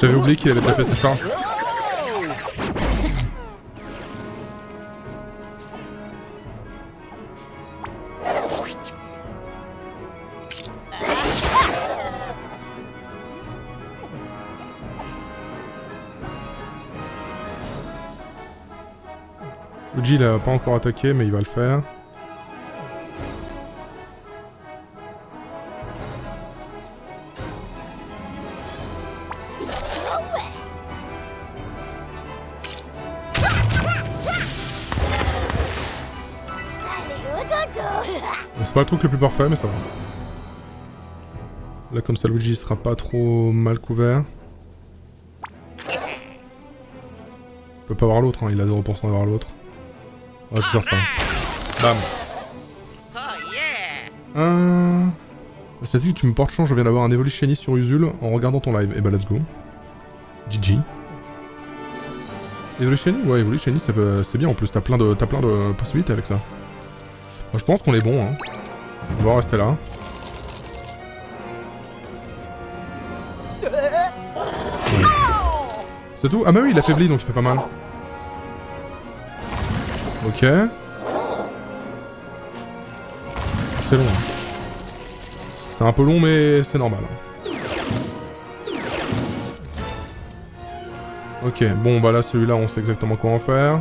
Speaker 1: J'avais oublié qu'il avait déjà fait sa charge. Pas encore attaqué mais il va le faire. C'est pas le truc le plus parfait mais ça va. Là, comme ça, Luigi sera pas trop mal couvert. Il peut pas voir l'autre, hein. il a 0% d'avoir l'autre. On va se ça. Bam. Euh... Ça dit que tu me portes chance, je viens d'avoir un Evolutionist sur Usul en regardant ton live. Et bah let's go. GG. Evolutionist Ouais, Evolutionist c'est bien en plus, t'as plein, de... plein de possibilités avec ça. Je pense qu'on est bon, hein. On va rester là. C'est tout? Ah bah oui, il affaiblit donc il fait pas mal. Ok. C'est long. hein. C'est un peu long, mais c'est normal. Ok, bon bah là celui-là on sait exactement quoi en faire.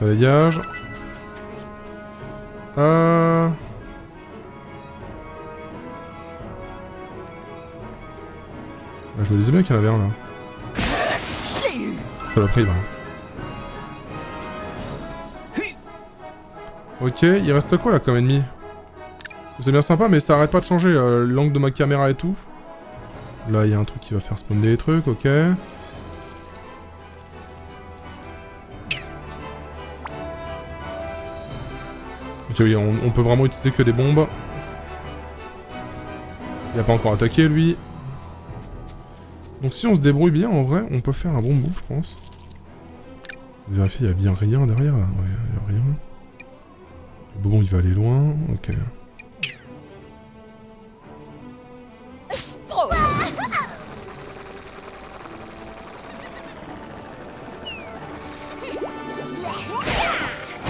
Speaker 1: Ça dégage. Euh... je me disais bien qu'il y en avait un là. Ça l'a pris là. Ok, il reste quoi là comme ennemi? C'est bien sympa mais ça arrête pas de changer euh, l'angle de ma caméra et tout. Là il y a un truc qui va faire spawner des trucs, ok. Ok oui, on, on peut vraiment utiliser que des bombes. Il a pas encore attaqué lui. Donc si on se débrouille bien en vrai, on peut faire un bon move je pense. Vérifier, il y a bien rien derrière là. Ouais, il y a rien. Bobon il va aller loin, ok.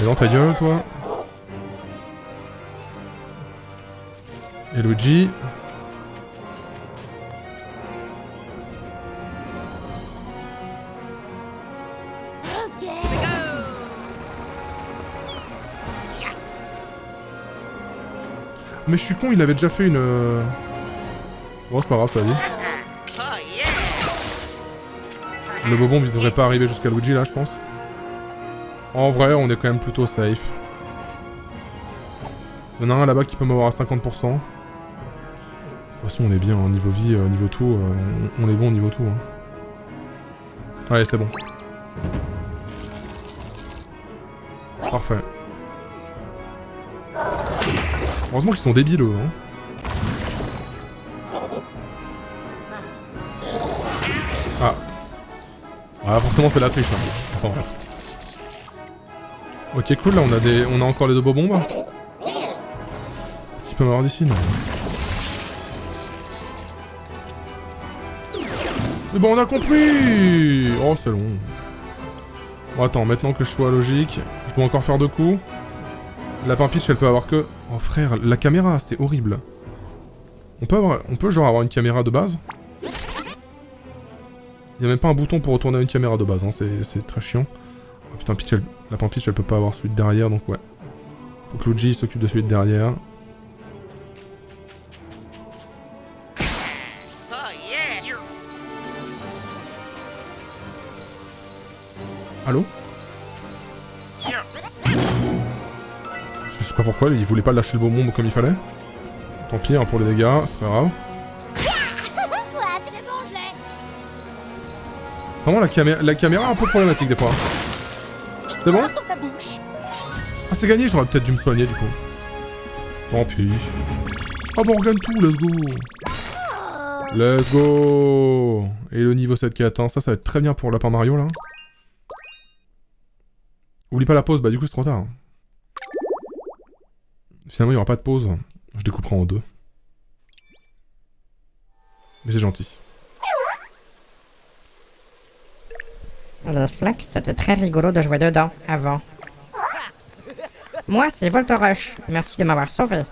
Speaker 1: Et dans ta gueule toi. Et Mais je suis con, il avait déjà fait une... euh, Bon, c'est pas grave, ça Le bobon, il devrait pas arriver jusqu'à Luigi, là, je pense. En vrai, on est quand même plutôt safe. Il y en a un là-bas qui peut m'avoir à 50%. De toute façon, on est bien, hein, niveau vie, euh, niveau tout. euh, on, est bon niveau tout. Hein. Ouais, c'est bon. Parfait. Heureusement qu'ils sont débiles, eux. Hein. Ah. Ah, forcément, c'est la triche. Hein. Ok, cool, là, on a, des... on a encore les deux beaux bombes. Est-ce qu'il peut m'avoir d'ici Non. Mais bon, on a compris Oh, c'est long. Bon, attends, maintenant que le choix logique, je dois encore faire deux coups. La Peach, elle peut avoir que... Oh frère, la caméra, c'est horrible. On peut, avoir... on peut genre avoir une caméra de base Il y a même pas un bouton pour retourner à une caméra de base, hein. c'est très chiant. Oh putain, Peach, elle... la elle peut pas avoir celui de derrière, donc ouais. Faut que Luigi s'occupe de celui de derrière.
Speaker 2: Oh
Speaker 1: Allô? Pourquoi, il voulait pas lâcher le beau bombe comme il fallait. Tant pis hein, pour les dégâts, c'est pas grave. Vraiment la, la caméra un peu problématique des fois. C'est bon Ah c'est gagné, j'aurais peut-être dû me soigner du coup. Tant pis. Ah bon on regagne tout, let's go Let's go Et le niveau 7 qui est atteint, ça ça va être très bien pour Lapin Mario là. Oublie pas la pause, bah du coup c'est trop tard. Finalement il y aura pas de pause, je découperai en deux. Mais c'est gentil.
Speaker 7: Les flaques, c'était très rigolo de jouer dedans, avant. Moi, c'est Voltorush. Merci de m'avoir sauvé.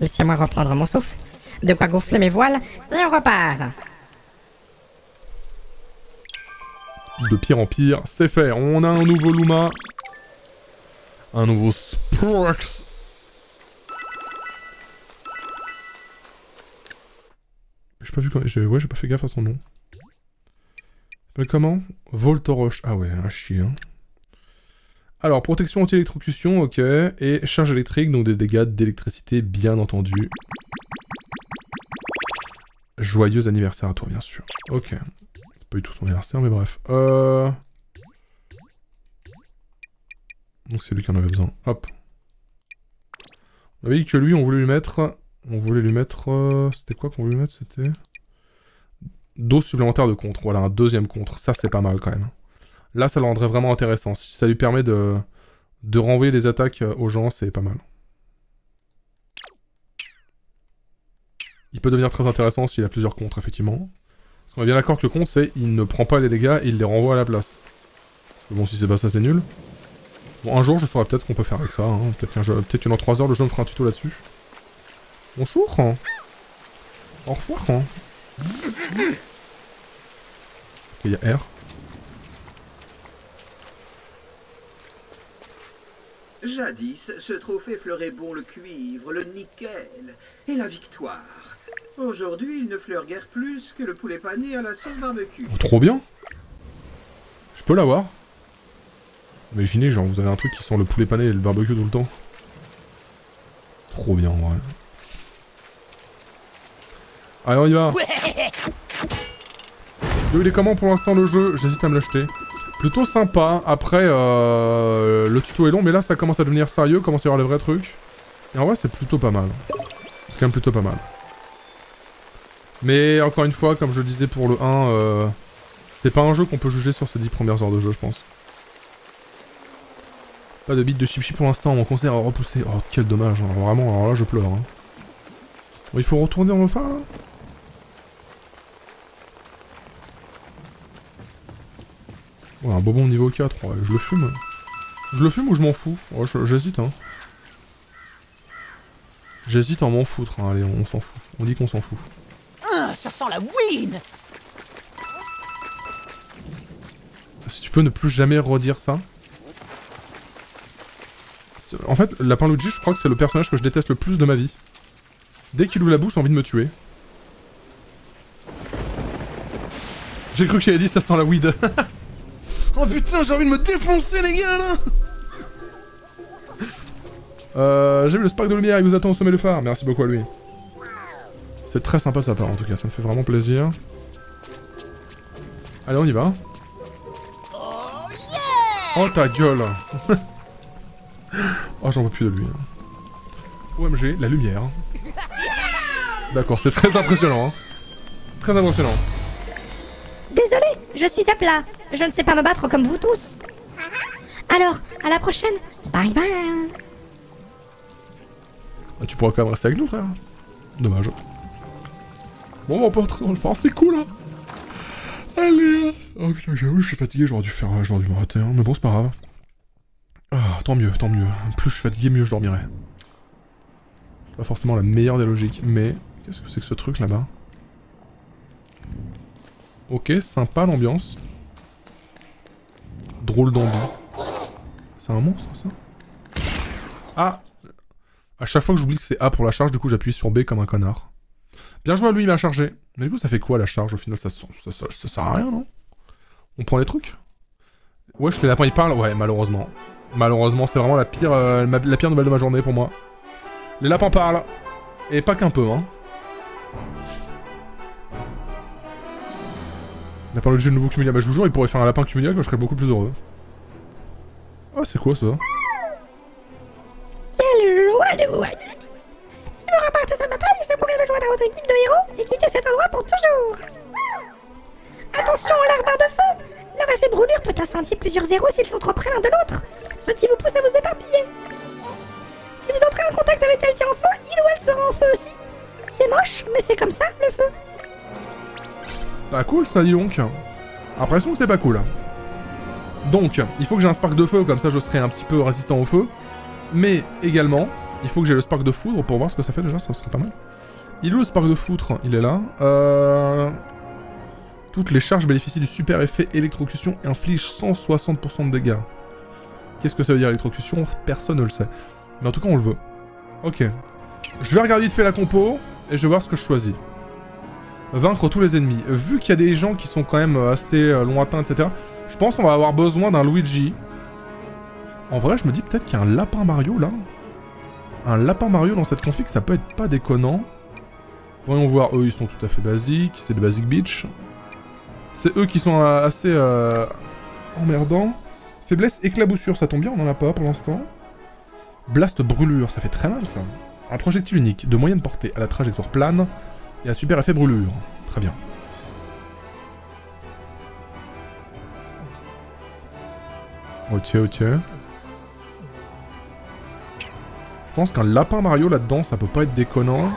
Speaker 7: Laissez-moi reprendre mon souffle. De quoi gonfler mes voiles, et on repart.
Speaker 1: De pire en pire, c'est fait. On a un nouveau Luma. Un nouveau Sprox. J'ai pas vu quand... Ouais, j'ai pas fait gaffe à son nom. s'appelle comment? Voltoroche. Ah ouais, un chien. Alors, protection anti-électrocution, ok. Et charge électrique, donc des dégâts d'électricité, bien entendu. Joyeux anniversaire à toi, bien sûr. Ok. C'est pas du tout son anniversaire, mais bref. Euh... Donc c'est lui qui en avait besoin. Hop. On avait dit que lui, on voulait lui mettre... On voulait lui mettre... euh, C'était quoi qu'on voulait lui mettre? C'était... Dose supplémentaire de contre. Voilà, un deuxième contre. Ça, c'est pas mal, quand même. Là, ça le rendrait vraiment intéressant. Si ça lui permet de... De renvoyer des attaques euh, aux gens, c'est pas mal. Il peut devenir très intéressant s'il a plusieurs contres, effectivement. Parce qu'on est bien d'accord que le contre, c'est il ne prend pas les dégâts il les renvoie à la place. Bon, si c'est pas ça, c'est nul. Bon, un jour, je saurai peut-être ce qu'on peut faire avec ça. hein. Peut-être qu'un jeu- peut-être que dans 3 heures, le jeu me fera un tuto là-dessus. Bonjour. hein. Au revoir. hein. Ok, il y a R.
Speaker 4: Jadis, ce trophée fleurait bon le cuivre, le nickel et la victoire. Aujourd'hui, il ne fleure guère plus que le poulet pané à la sauce barbecue.
Speaker 1: Oh, trop bien Je peux l'avoir Imaginez, genre, vous avez un truc qui sent le poulet pané et le barbecue tout le temps. Trop bien, en vrai. Allez, on y va Yo, il est comment pour l'instant le jeu? J'hésite à me l'acheter. Plutôt sympa. Après, euh, le tuto est long, mais là, ça commence à devenir sérieux, commence à y avoir les vrais trucs. Et en vrai, c'est plutôt pas mal. C'est quand même plutôt pas mal. Mais encore une fois, comme je le disais pour le 1, euh, c'est pas un jeu qu'on peut juger sur ses 10 premières heures de jeu, je pense. Pas de bite de chip chip pour l'instant, mon concert a repoussé. Oh, quel dommage, hein. vraiment, alors là, je pleure. hein. Bon, il faut retourner en phare, là? Ouais, un bonbon niveau 4, ouais, je le fume. Je le fume ou je m'en fous? Ouais, J'hésite, hein. J'hésite à m'en foutre, hein. allez, on, on s'en fout. On dit qu'on s'en fout.
Speaker 2: Ah, ça sent la win
Speaker 1: Si tu peux ne plus jamais redire ça. En fait, Lapin Luigi, je crois que c'est le personnage que je déteste le plus de ma vie. Dès qu'il ouvre la bouche, j'ai envie de me tuer. J'ai cru qu'il avait dit ça sent la weed. oh putain, j'ai envie de me défoncer les gars là Euh, j'ai vu le spark de lumière, il vous attend au sommet du phare. Merci beaucoup à lui. C'est très sympa de sa part en tout cas, ça me fait vraiment plaisir. Allez, on y va. Oh ta gueule Oh j'en veux plus de lui. OMG, la lumière. D'accord, c'est très impressionnant. Hein. Très impressionnant.
Speaker 7: Désolé, je suis à plat. Je ne sais pas me battre comme vous tous. Alors, à la prochaine. Bye bye.
Speaker 1: Ah, tu pourras quand même rester avec nous, frère. Dommage. Bon, on va pas rentrer dans le phare, c'est cool, hein. Allez, hein. Oh putain, j'avoue, je suis fatigué, j'aurais dû faire, j'aurais dû me rater, hein. Mais bon, c'est pas grave. Ah, tant mieux, tant mieux. Plus je suis fatigué, mieux je dormirai. C'est pas forcément la meilleure des logiques, mais... Qu'est-ce que c'est que ce truc, là-bas? Ok, sympa l'ambiance. Drôle d'ambi. C'est un monstre, ça? Ah à chaque fois que j'oublie que c'est A pour la charge, du coup j'appuie sur B comme un connard. Bien joué à lui, il m'a chargé. Mais du coup, ça fait quoi la charge au final? Ça, sert à rien, non? On prend les trucs? Wesh, les lapins ils parlent Ouais, malheureusement. Malheureusement, c'est vraiment la pire, euh, la pire nouvelle de ma journée pour moi. Les lapins parlent. Et pas qu'un peu, hein. Lapin le de nouveau cumulia. Bah, je vous jure, il pourrait faire un lapin cumulia je serais beaucoup plus heureux. Ah, c'est quoi ça
Speaker 7: Quelle joie de vous Si vous remportez cette bataille, je pourrai rejoindre votre équipe de héros et quitter cet endroit pour toujours. Attention aux larbins de feu Leur effet brûlure peut incendier plusieurs héros s'ils sont trop près l'un de l'autre, ce qui vous pousse à vous éparpiller. Si vous entrez en contact avec quelqu'un en feu, il ou elle sera en feu aussi. C'est moche, mais c'est comme ça, le feu.
Speaker 1: Pas cool ça, dis donc. Impression que c'est pas cool. Donc, il faut que j'ai un spark de feu, comme ça je serai un petit peu résistant au feu. Mais également, il faut que j'ai le spark de foudre pour voir ce que ça fait déjà, ça serait pas mal. Il est le spark de foudre? Il est là. Euh... Toutes les charges bénéficient du super effet électrocution et infligent 160% de dégâts. Qu'est-ce que ça veut dire électrocution? Personne ne le sait. Mais en tout cas, on le veut. Ok. Je vais regarder vite fait la compo et je vais voir ce que je choisis. vaincre tous les ennemis. Vu qu'il y a des gens qui sont quand même assez euh, lointains, etc., je pense qu'on va avoir besoin d'un Luigi. En vrai, je me dis peut-être qu'il y a un lapin Mario là. Un lapin Mario dans cette config, ça peut être pas déconnant. Voyons voir, eux ils sont tout à fait basiques, c'est des Basic Beach. C'est eux qui sont euh, assez euh, emmerdants. Faiblesse éclaboussure, ça tombe bien, on en a pas pour l'instant. Blast brûlure, ça fait très mal ça. Un projectile unique, de moyenne portée, à la trajectoire plane, et un super effet brûlure. Très bien. Ok, ok. Je pense qu'un lapin Mario là-dedans, ça peut pas être déconnant.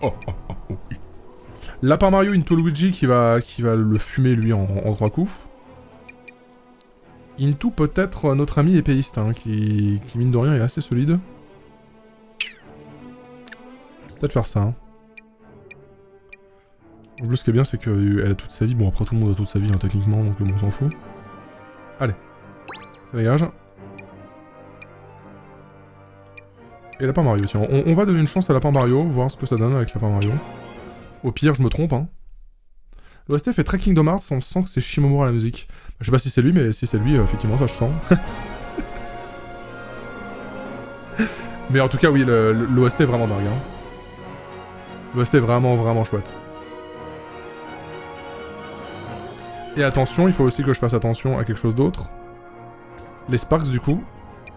Speaker 1: Oh, oh, oh, oh, Lapin Mario into Luigi qui va, le fumer lui en, trois coups. Into peut-être notre ami épéiste, hein, qui, mine de rien est assez solide. Peut-être faire ça. Hein. Ce qui est bien, c'est qu'elle a toute sa vie. Bon, après, tout le monde a toute sa vie, hein, techniquement, donc bon, on s'en fout. Allez. Ça dégage. Et Lapin Mario, tiens. On, on va donner une chance à Lapin Mario, voir ce que ça donne avec Lapin Mario. Au pire, je me trompe, hein. L'OST fait très Kingdom Hearts, on sent que c'est Shimomura la musique. Je sais pas si c'est lui, mais si c'est lui, euh, effectivement, ça je sens. mais en tout cas, oui, l'OST est vraiment dingue. Hein. L'OST est vraiment, vraiment chouette. Et attention, il faut aussi que je fasse attention à quelque chose d'autre. Les Sparks, du coup.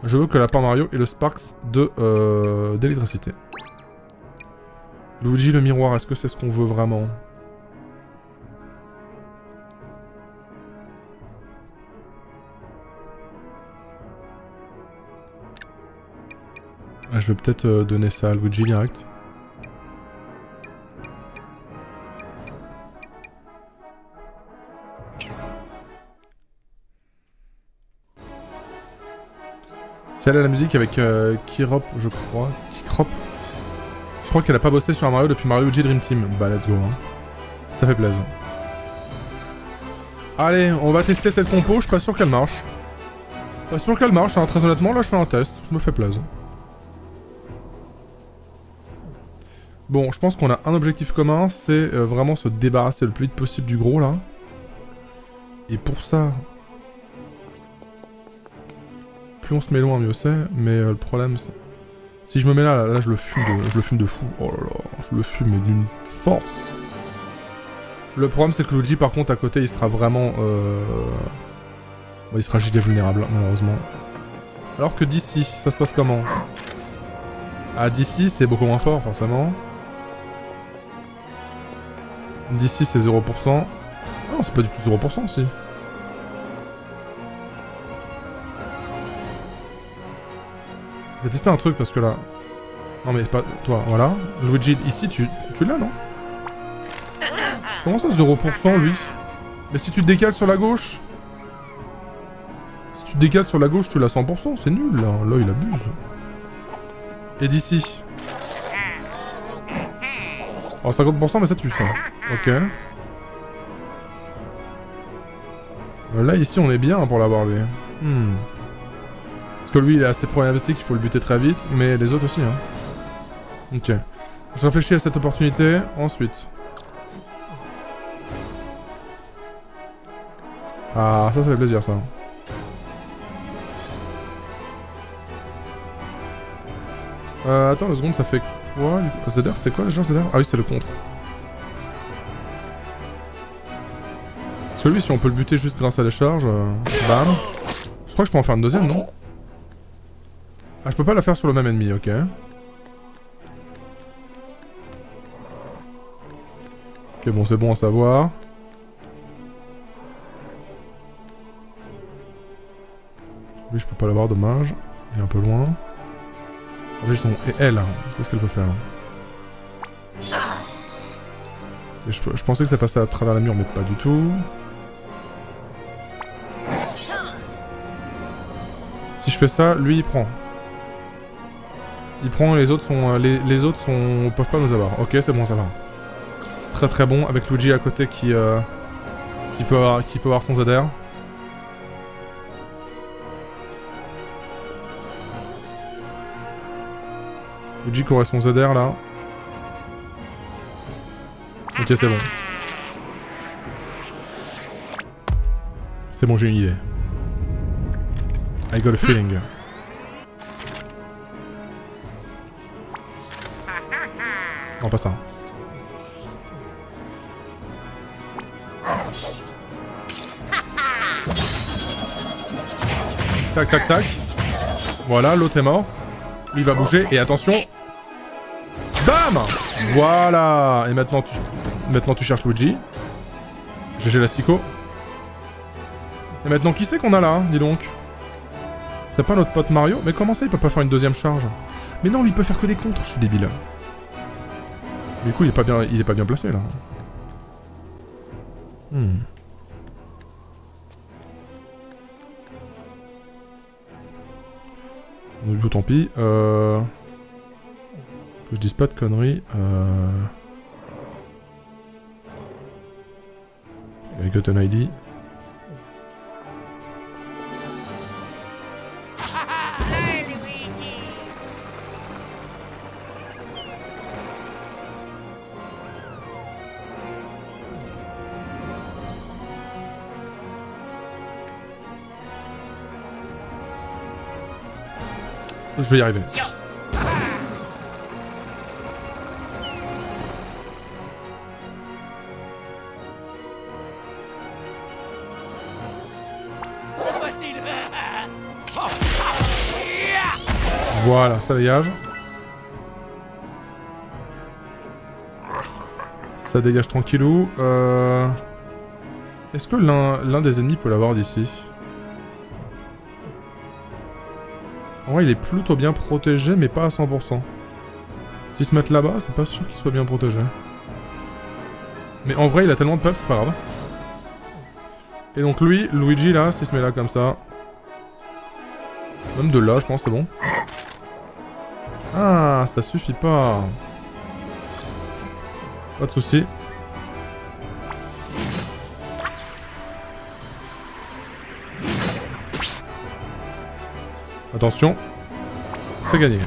Speaker 1: Je veux que la part Mario ait le Sparks de euh, d'électricité. Luigi le miroir, est-ce que c'est ce qu'on veut vraiment Ah, je vais peut-être euh, donner ça à Luigi direct. C'est elle à la musique avec euh, Kirop, je crois. Kikrop. Je crois qu'elle a pas bossé sur un Mario depuis Mario Luigi Dream Team. Bah, let's go. Hein. Ça fait plaisir. Allez, on va tester cette compo. Je suis pas sûr qu'elle marche. Pas sûr qu'elle marche, hein. très honnêtement. Là, je fais un test. Je me fais plaisir. Bon, je pense qu'on a un objectif commun, c'est euh, vraiment se débarrasser le plus vite possible du gros, là. Et pour ça... Plus on se met loin, mieux c'est, mais euh, le problème, c'est... Si je me mets là, là, je, le fume de, je le fume de fou. Oh là là, je le fume d'une force. Le problème, c'est que Luigi, par contre, à côté, il sera vraiment... Euh... Bon, il sera giga vulnérable, malheureusement. Alors que d'ici, ça se passe comment? Ah, d'ici, c'est beaucoup moins fort, forcément. D'ici c'est 0%. Ah non, c'est pas du tout 0% si. Je vais tester un truc parce que là... Non mais pas... Toi, voilà. Luigi, ici tu, tu l'as non? Comment ça 0% lui? Mais si tu te décales sur la gauche... Si tu te décales sur la gauche tu l'as 100%, c'est nul là. Là il abuse. Et d'ici Oh 50% mais ça tu sens. Ok. Euh, là, ici, on est bien pour lui. Hmm. Parce que lui, il est assez problématique, il faut le buter très vite, mais les autres aussi, hein. Ok. Je réfléchis à cette opportunité, ensuite. Ah, ça, ça fait plaisir, ça. Euh, attends, une seconde, ça fait quoi ZR, c'est quoi déjà ZR Ah oui, c'est le contre. Celui, si on peut le buter juste grâce à la charge, euh, bam. Je crois que je peux en faire une deuxième, non? Ah, je peux pas la faire sur le même ennemi, ok. Ok, bon, c'est bon à savoir. Lui, je peux pas l'avoir, dommage. Il est un peu loin. Et elle, hein. qu'est-ce qu'elle peut faire? Je, je pensais que ça passait à travers la mur, mais pas du tout. Si je fais ça, lui il prend. Il prend, les autres sont, euh, les, les autres sont, peuvent pas nous avoir. Ok, c'est bon, ça va. Très très bon, avec Luigi à côté qui, euh, qui, peut, avoir, qui peut avoir son ZR. Luigi qui aurait son ZR là. Ok, Ok, c'est bon. C'est bon, j'ai une idée. I got a feeling. Non, pas ça. Tac, tac, tac. Voilà, l'autre est mort. Lui va bouger, et attention. Bam Voilà Et maintenant tu... Maintenant tu cherches Luigi. GG l'astico. Et maintenant qui c'est qu'on a là, hein, dis donc? Ce serait pas notre pote Mario? Mais comment ça il peut pas faire une deuxième charge? Mais non, lui il peut faire que des contres, je suis débile. Du coup il est pas bien, il est pas bien placé là. Hmm. Du coup tant pis. Euh... Que je dise pas de conneries. Euh... I got an ID. Je vais y arriver. Voilà, ça dégage. Ça dégage tranquillou. Euh... Est-ce que l'un l'un des ennemis peut l'avoir d'ici? En vrai, il est plutôt bien protégé, mais pas à 100%. S'ils se mettent là-bas, c'est pas sûr qu'il soit bien protégé. Mais en vrai, il a tellement de puff, c'est pas grave. Et donc lui, Luigi, là, s'il se met là comme ça... Même de là, je pense, c'est bon. Ah, ça suffit pas. Pas de soucis. Attention. C'est gagné.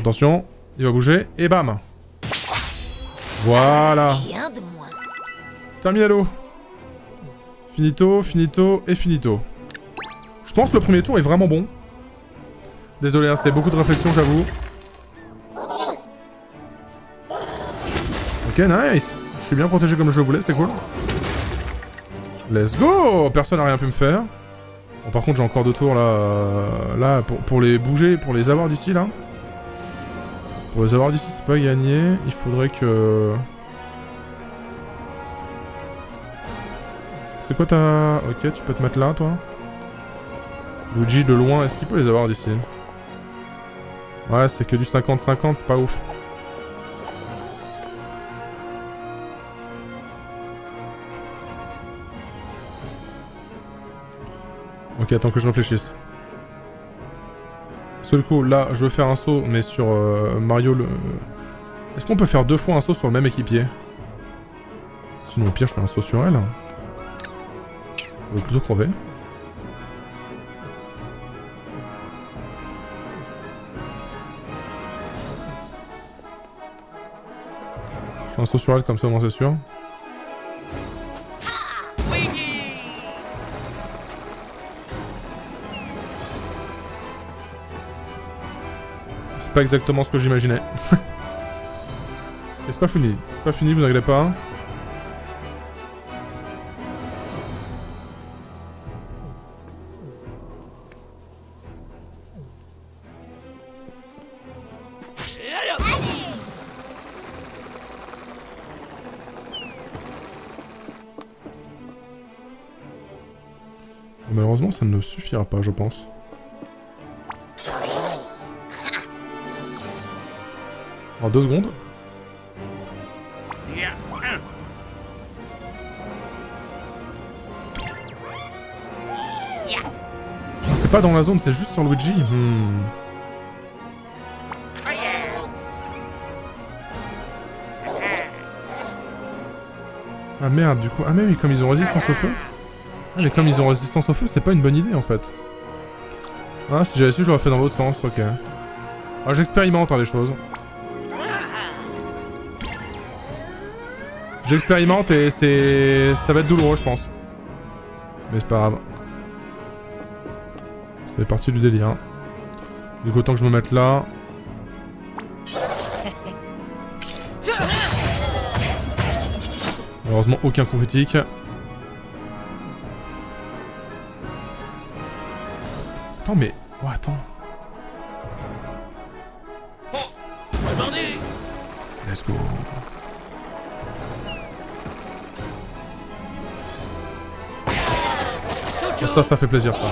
Speaker 1: Attention. Il va bouger. Et bam. Voilà. Terminalo. Finito, finito et finito. Je pense que le premier tour est vraiment bon. Désolé, hein, c'était beaucoup de réflexion, j'avoue. Ok, nice. Je suis bien protégé comme je le voulais, c'est cool. Let's go Personne n'a rien pu me faire. Bon, par contre, j'ai encore deux tours là. euh, là, pour, pour les bouger, pour les avoir d'ici là. Pour les avoir d'ici, c'est pas gagné. Il faudrait que. C'est quoi ta. Ok, tu peux te mettre là, toi. Luigi de loin, est-ce qu'il peut les avoir d'ici? Ouais, c'est que du 50-50, c'est pas ouf. Ok, attends que je réfléchisse. Seul coup, là, je veux faire un saut, mais sur euh, Mario le... Est-ce qu'on peut faire deux fois un saut sur le même équipier? Sinon, au pire, je fais un saut sur elle. On plutôt crever. Je fais un saut sur elle, comme ça, au c'est sûr. C'est pas exactement ce que j'imaginais. C'est pas fini. C'est pas fini, vous inquiétez pas. Malheureusement, ça ne suffira pas, je pense. En deux secondes. C'est pas dans la zone, c'est juste sur Luigi. Hmm. Ah merde, du coup. Ah mais oui, comme ils ont résistance au feu. Ah mais comme ils ont résistance au feu, c'est pas une bonne idée en fait. Ah, si j'avais su, j'aurais fait dans l'autre sens, ok. Ah, j'expérimente hein, des choses. J'expérimente et c'est... Ça va être douloureux, je pense. Mais c'est pas grave. C'est parti du délire. Du coup, autant que je me mette là... Heureusement, aucun coup critique. Attends, mais... ça, ça fait plaisir, ça.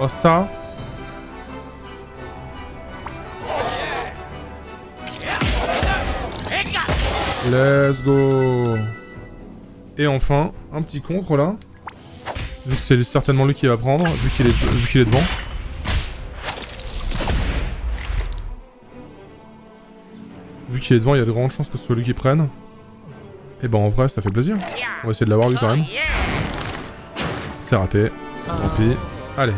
Speaker 1: Oh, ça... Let's go Et enfin, un petit contre là. Vu que c'est certainement lui qui va prendre, vu qu'il est, est devant. Vu qu'il est devant, il y a de grandes chances que ce soit lui qui prenne. Et ben en vrai, ça fait plaisir. On va essayer de l'avoir lui quand même. C'est raté. Tant pis. Allez.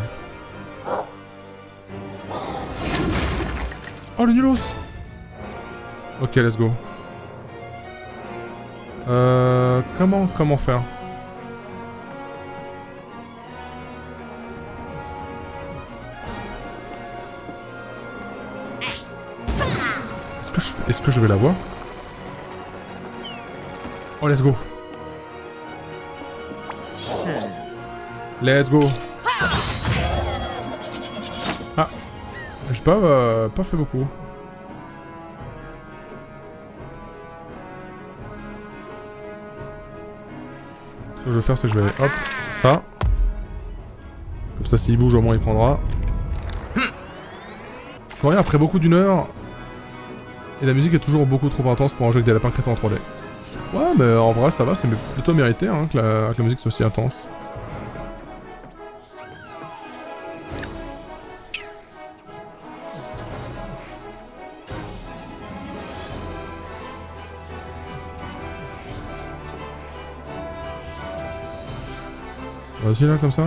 Speaker 1: Oh le nulos Ok, let's go. Euh, comment, comment faire? Est-ce que, je, est-ce que je vais la voir Oh, let's go. Let's go. Ah. J'ai pas, euh, pas fait beaucoup. Ce que je vais faire, c'est que je vais... Hop, ça. Comme ça, s'il bouge, au moins, il prendra. Je rien, après beaucoup d'une heure... Et la musique est toujours beaucoup trop intense pour un jeu avec des lapins crétins en 3D. Ouais, mais en vrai, ça va, c'est plutôt mérité hein, que, la, que la musique soit aussi intense. Vas-y là, comme ça.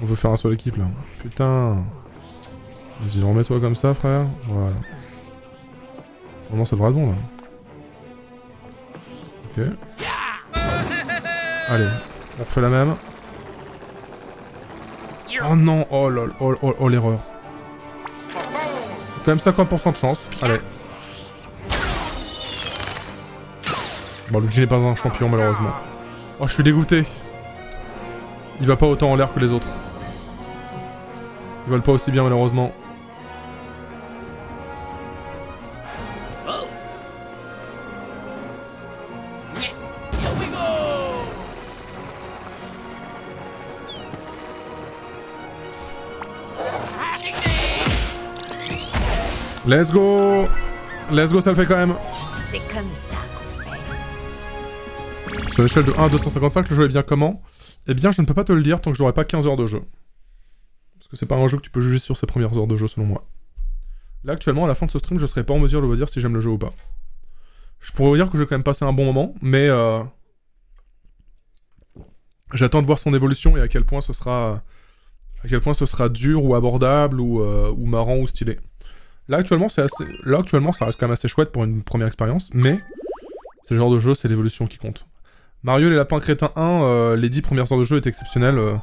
Speaker 1: On veut faire un seul équipe là. Putain. Vas-y, remets-toi comme ça, frère. Voilà. Vraiment, ça devrait être bon là. Ok. Allez, on refait la même. Oh non, oh lol, oh, oh, oh l'erreur. Quand même 50% de chance. Allez. Bon, Luigi n'est pas un champion malheureusement. Oh, je suis dégoûté. Il va pas autant en l'air que les autres. Ils volent pas aussi bien malheureusement. Let's go Let's go, ça le fait quand même. Sur l'échelle de 1 à 255, le jeu est bien comment? Eh bien, je ne peux pas te le dire tant que j'aurai pas 15 heures de jeu. Parce que c'est pas un jeu que tu peux juger sur ses premières heures de jeu, selon moi. Là, actuellement, à la fin de ce stream, je serai pas en mesure de vous dire si j'aime le jeu ou pas. Je pourrais vous dire que j'ai quand même passé un bon moment, mais... Euh... J'attends de voir son évolution et à quel point ce sera... À quel point ce sera dur ou abordable ou, euh, ou marrant ou stylé. Là actuellement, c'est assez... Là actuellement, ça reste quand même assez chouette pour une première expérience, mais c'est le genre de jeu, c'est l'évolution qui compte. Mario les lapins crétins 1, euh, les 10 premières heures de jeu étaient exceptionnelles, euh,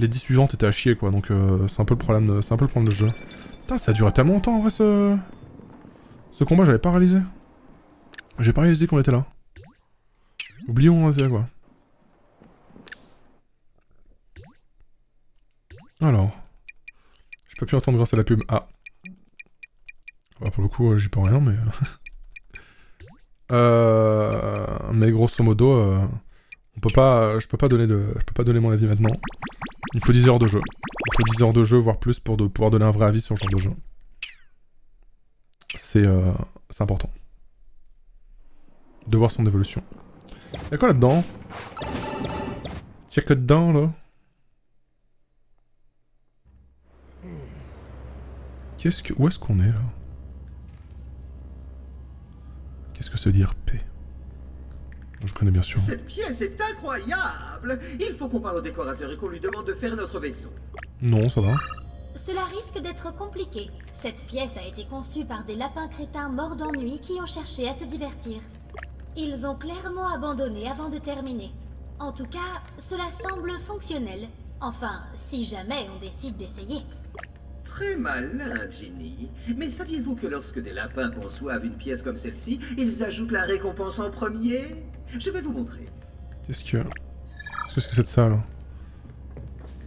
Speaker 1: les 10 suivantes étaient à chier quoi, donc euh, c'est un peu le problème, de... c'est un peu le problème de jeu. Putain, ça a duré tellement longtemps en vrai ce ce combat, j'avais pas réalisé. J'ai pas réalisé qu'on était là. Oublions, c'est quoi. Alors, j'ai pas pu entendre grâce à la pub. Ah. Bah, pour le coup, j'y peux rien, mais... euh... Mais grosso modo, euh... on peut pas... Je peux pas donner de... Je peux pas donner mon avis maintenant. Il faut 10 heures de jeu. Il faut 10 heures de jeu, voire plus, pour de... pouvoir donner un vrai avis sur ce genre de jeu. C'est... Euh... Important. De voir son évolution. Y'a quoi là-dedans? Y'a que dedans, là? Qu'est-ce que... Où est-ce qu'on est, là? Qu'est-ce que veut dire paix? Je connais bien sûr.
Speaker 4: Cette pièce est incroyable Il faut qu'on parle au décorateur et qu'on lui demande de faire notre vaisseau.
Speaker 1: Non, ça va.
Speaker 5: Cela risque d'être compliqué. Cette pièce a été conçue par des lapins crétins morts d'ennui qui ont cherché à se divertir. Ils ont clairement abandonné avant de terminer. En tout cas, cela semble fonctionnel. Enfin, si jamais on décide d'essayer.
Speaker 4: Très malin, Ginny. Mais saviez-vous que lorsque des lapins conçoivent une pièce comme celle-ci, ils ajoutent la récompense en premier? Je vais vous montrer.
Speaker 1: Qu'est-ce que... Qu'est-ce que c'est de ça, là?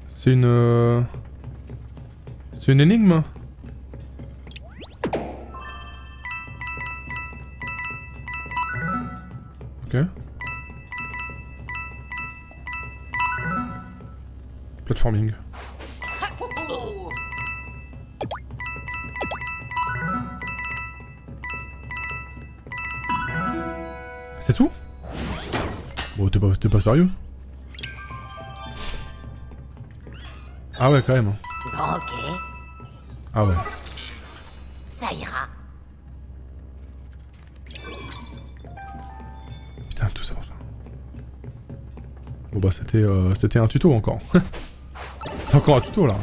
Speaker 1: C'est une... euh, C'est une énigme? Ok. Platforming. Bon, t'es pas, pas sérieux Ah ouais, quand même.
Speaker 2: Ok,
Speaker 1: Ah ouais.
Speaker 2: ça ira.
Speaker 1: Putain, tout ça pour ça. Bon bah c'était euh, c'était un tuto encore. C'est encore un tuto là.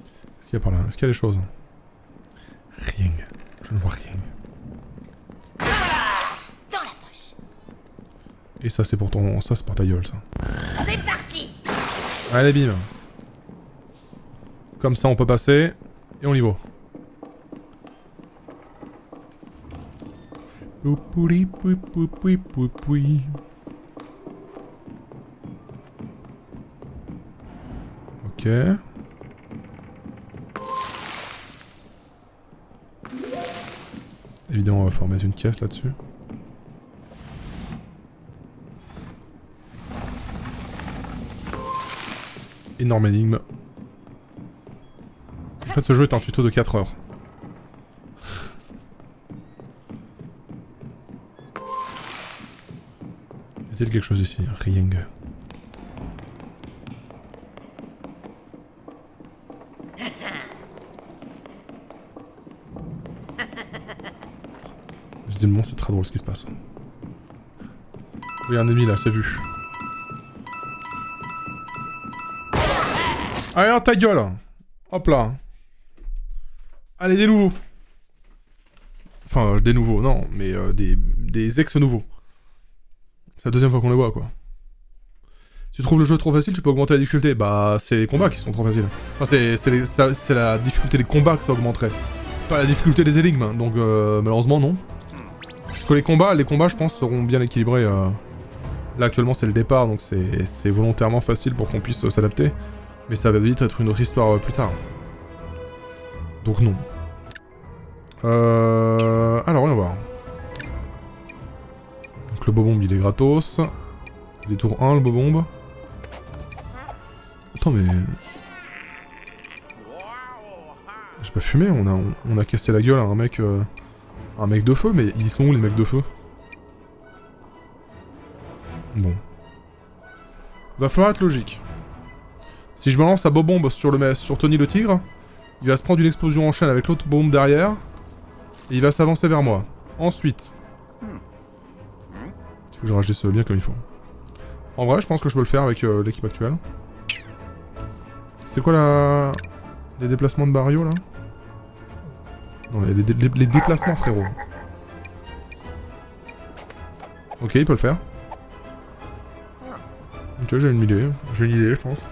Speaker 1: Qu'est-ce qu'il y a par là? Est-ce qu'il y a des choses? Rien. Je ne vois rien.
Speaker 2: Dans la poche.
Speaker 1: Et ça c'est pour ton... Ça c'est pour ta gueule ça.
Speaker 2: C'est parti
Speaker 1: Allez bim Comme ça on peut passer. Et on y va. Ok. On va mettre une caisse là-dessus. Énorme énigme. En fait, ce jeu est un tuto de 4 heures. Y a-t-il quelque chose ici? Rien. Visiblement, c'est très drôle ce qui se passe. Oui, un ennemi là, c'est vu. Allez, dans ta gueule Hop là Allez, des nouveaux Enfin, euh, des nouveaux, non, mais euh, des, ex-nouveaux. C'est la deuxième fois qu'on les voit, quoi. Si tu trouves le jeu trop facile, tu peux augmenter la difficulté. Bah, c'est les combats qui sont trop faciles. Enfin, c'est la difficulté des combats que ça augmenterait. Pas la difficulté des énigmes, hein. donc euh, malheureusement, non. Parce que les combats, les combats, je pense, seront bien équilibrés. euh. Là, actuellement, c'est le départ, donc c'est volontairement facile pour qu'on puisse euh, s'adapter. Mais ça va vite être une autre histoire euh, plus tard. Donc non. Euh... Alors, on va voir. Donc le bobombe, il est gratos. Il est tour 1, le bobombe. Attends, mais... J'ai pas fumé, on a, a cassé la gueule à un mec... un mec de feu, mais ils sont où les mecs de feu? Bon. Va falloir être logique. Si je balance la bobombe sur, le, me- sur Tony le tigre, il va se prendre une explosion en chaîne avec l'autre bombe derrière, et il va s'avancer vers moi. Ensuite... Il faut que je réagisse bien comme il faut. En vrai, je pense que je peux le faire avec euh, l'équipe actuelle. C'est quoi la... Les déplacements de Barrio, là? Non, les, les- déplacements, frérot. Ok, il peut le faire. Ok, j'ai une idée. J'ai une idée, je pense.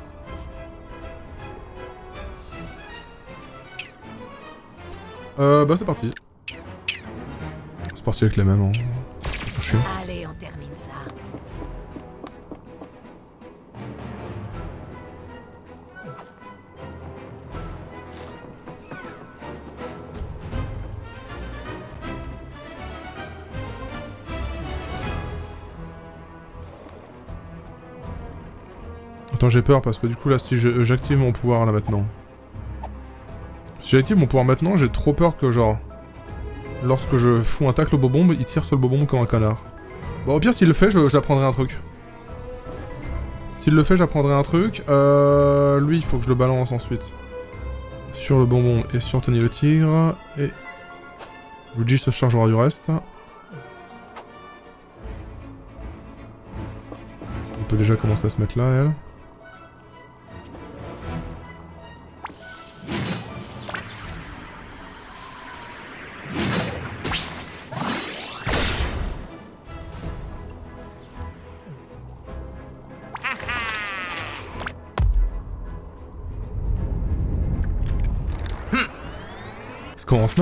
Speaker 1: Euh, bah c'est parti. C'est parti avec les mêmes, hein. J'ai peur parce que du coup là, si je- j'active mon pouvoir là maintenant. Si j'active mon pouvoir maintenant, j'ai trop peur que genre... Lorsque je fous un tacle au bobombe, il tire sur le bobombe comme un connard. Bon, au pire, s'il le fait, je- j'apprendrai un truc. S'il le fait, j'apprendrai un truc. Euh... Lui, il faut que je le balance ensuite. Sur le bonbon et sur Tony le tigre. Et... Luigi se chargera du reste. peut déjà commencer à se mettre là, elle.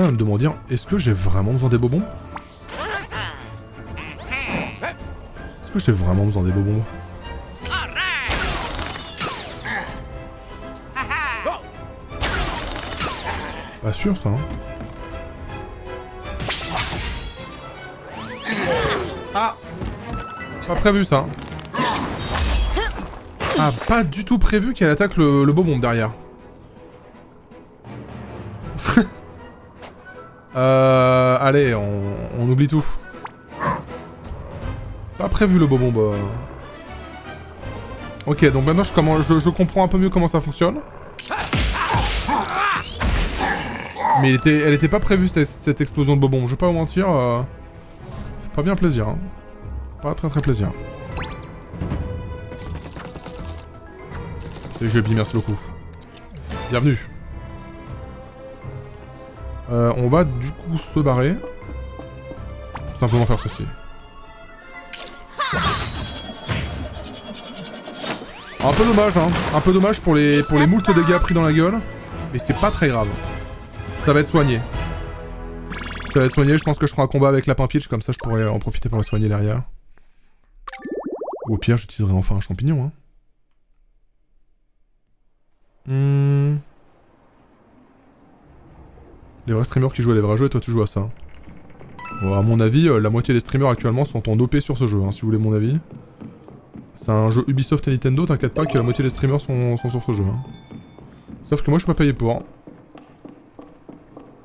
Speaker 1: À me demander, est-ce que j'ai vraiment besoin des bobons Est-ce que j'ai vraiment besoin des bobons Pas sûr ça, hein. Ah Pas prévu ça. Ah, pas du tout prévu qu'elle attaque le, le derrière. Euh... Allez, on, oublie tout. Pas prévu le bobombe. euh. Ok, donc maintenant je, comprends un peu mieux comment ça fonctionne. Mais elle était pas prévue cette, explosion de bobombe, je vais pas vous mentir. euh, Pas bien plaisir. hein. Pas très très plaisir. Salut Jubi, merci beaucoup. Bienvenue. Euh, on va du coup se barrer. Simplement faire ceci. Un peu dommage, hein. Un peu dommage pour les, pour les moultes dégâts pris dans la gueule. Mais c'est pas très grave. Ça va être soigné. Ça va être soigné, je pense que je ferai un combat avec Lapin Pitch, comme ça je pourrais en profiter pour la soigner derrière. Ou au pire, j'utiliserai enfin un champignon, hein. Hmm. Les vrais streamers qui jouent à des vrais jeux et toi tu joues à ça. Bon, à mon avis, euh, la moitié des streamers actuellement sont en OP sur ce jeu, hein, si vous voulez mon avis. C'est un jeu Ubisoft et Nintendo, t'inquiète pas que la moitié des streamers sont, sont sur ce jeu. hein. Sauf que moi je suis pas payé pour.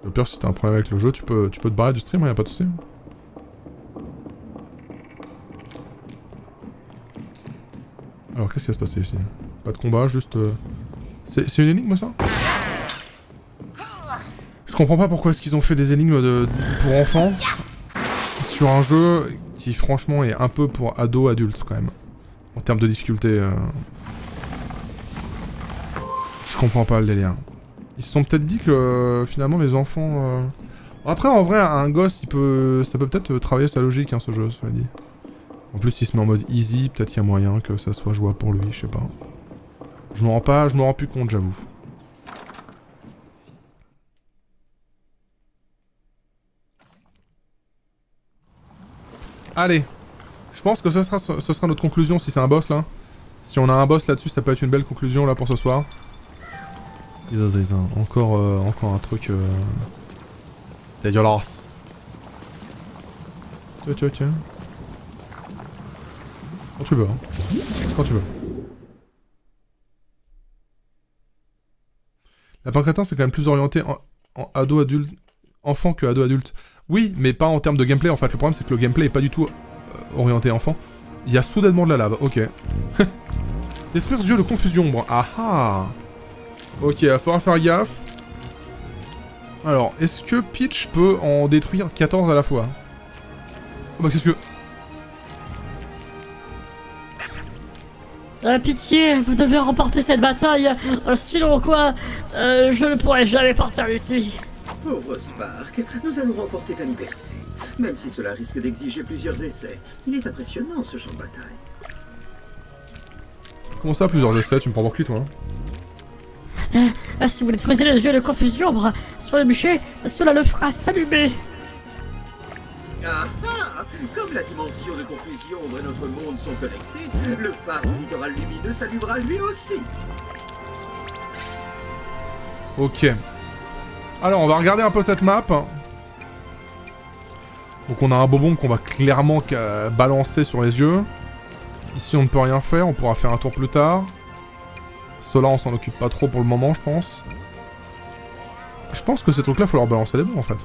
Speaker 1: Au pire, si t'as un problème avec le jeu, tu peux, tu peux te barrer du stream, hein, y a pas de soucis. Alors qu'est-ce qui va se passer ici? Pas de combat, juste... euh, C'est c'est une énigme ça? Je comprends pas pourquoi est-ce qu'ils ont fait des énigmes de, pour enfants sur un jeu qui franchement est un peu pour ados adultes quand même. En termes de difficulté. euh. Je comprends pas le délire. Ils se sont peut-être dit que euh, finalement les enfants... euh, Après en vrai un gosse il peut... ça peut peut-être travailler sa logique hein, ce jeu, cela dit. En plus il se met en mode easy, peut-être il y a moyen que ça soit jouable pour lui, je sais pas. Je me rends pas, je me rends plus compte j'avoue. Allez, je pense que ce sera, ce sera notre conclusion si c'est un boss là. Si on a un boss là-dessus, ça peut être une belle conclusion là pour ce soir. Encore, euh, encore un truc euh... dégueulasse. Tiens, tiens, tiens. Quand tu veux, hein. Quand tu veux. La pancrétin, c'est quand même plus orienté en, en ado adulte, enfant que ado adulte. Oui, mais pas en termes de gameplay en fait. Le problème, c'est que le gameplay est pas du tout euh, orienté enfant. Il y a soudainement de la lave, ok. Détruire ce jeu de confusion, bon. Ah ah Ok, il va falloir faire gaffe. Alors, est-ce que Peach peut en détruire 14 à la fois? Oh bah qu'est-ce que...
Speaker 8: Euh, pitié, vous devez remporter cette bataille, euh, sinon quoi, je ne pourrai jamais partir d'ici.
Speaker 4: Pauvre Spark, nous allons remporter ta liberté. Même si cela risque d'exiger plusieurs essais. Il est impressionnant ce champ de bataille.
Speaker 1: Comment ça, plusieurs essais? Tu me prends pour qui, toi hein?
Speaker 8: Euh, si vous détruisez les yeux de confusion bras, sur le bûcher, cela le fera s'allumer.
Speaker 4: Ah ah Comme la dimension de confusion et notre monde sont connectés, le phare du littoral lumineux s'allumera lui aussi.
Speaker 1: Ok. Alors, on va regarder un peu cette map. Donc on a un bobon qu'on va clairement balancer sur les yeux. Ici on ne peut rien faire, on pourra faire un tour plus tard. Ceux-là on s'en occupe pas trop pour le moment je pense. Je pense que ces trucs là faut leur balancer les bons en fait.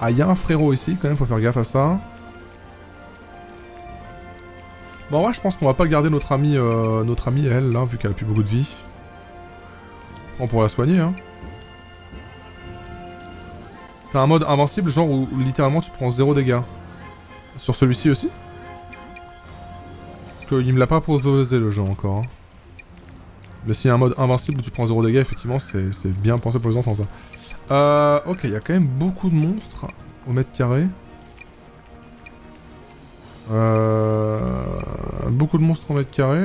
Speaker 1: Ah il y a un frérot ici quand même, faut faire gaffe à ça. Bon en vrai je pense qu'on va pas garder notre amie, euh, notre amie elle là vu qu'elle a plus beaucoup de vie. On pourra la soigner hein. T'as un mode invincible, genre où, littéralement tu prends zéro dégâts. Sur celui-ci aussi? Parce qu'il me l'a pas proposé le jeu encore. hein. Mais s'il y a un mode invincible où tu prends 0 dégâts, effectivement, c'est bien pensé pour les enfants ça. Euh, ok, il y a quand même beaucoup de monstres au mètre carré. Euh, beaucoup de monstres au mètre carré.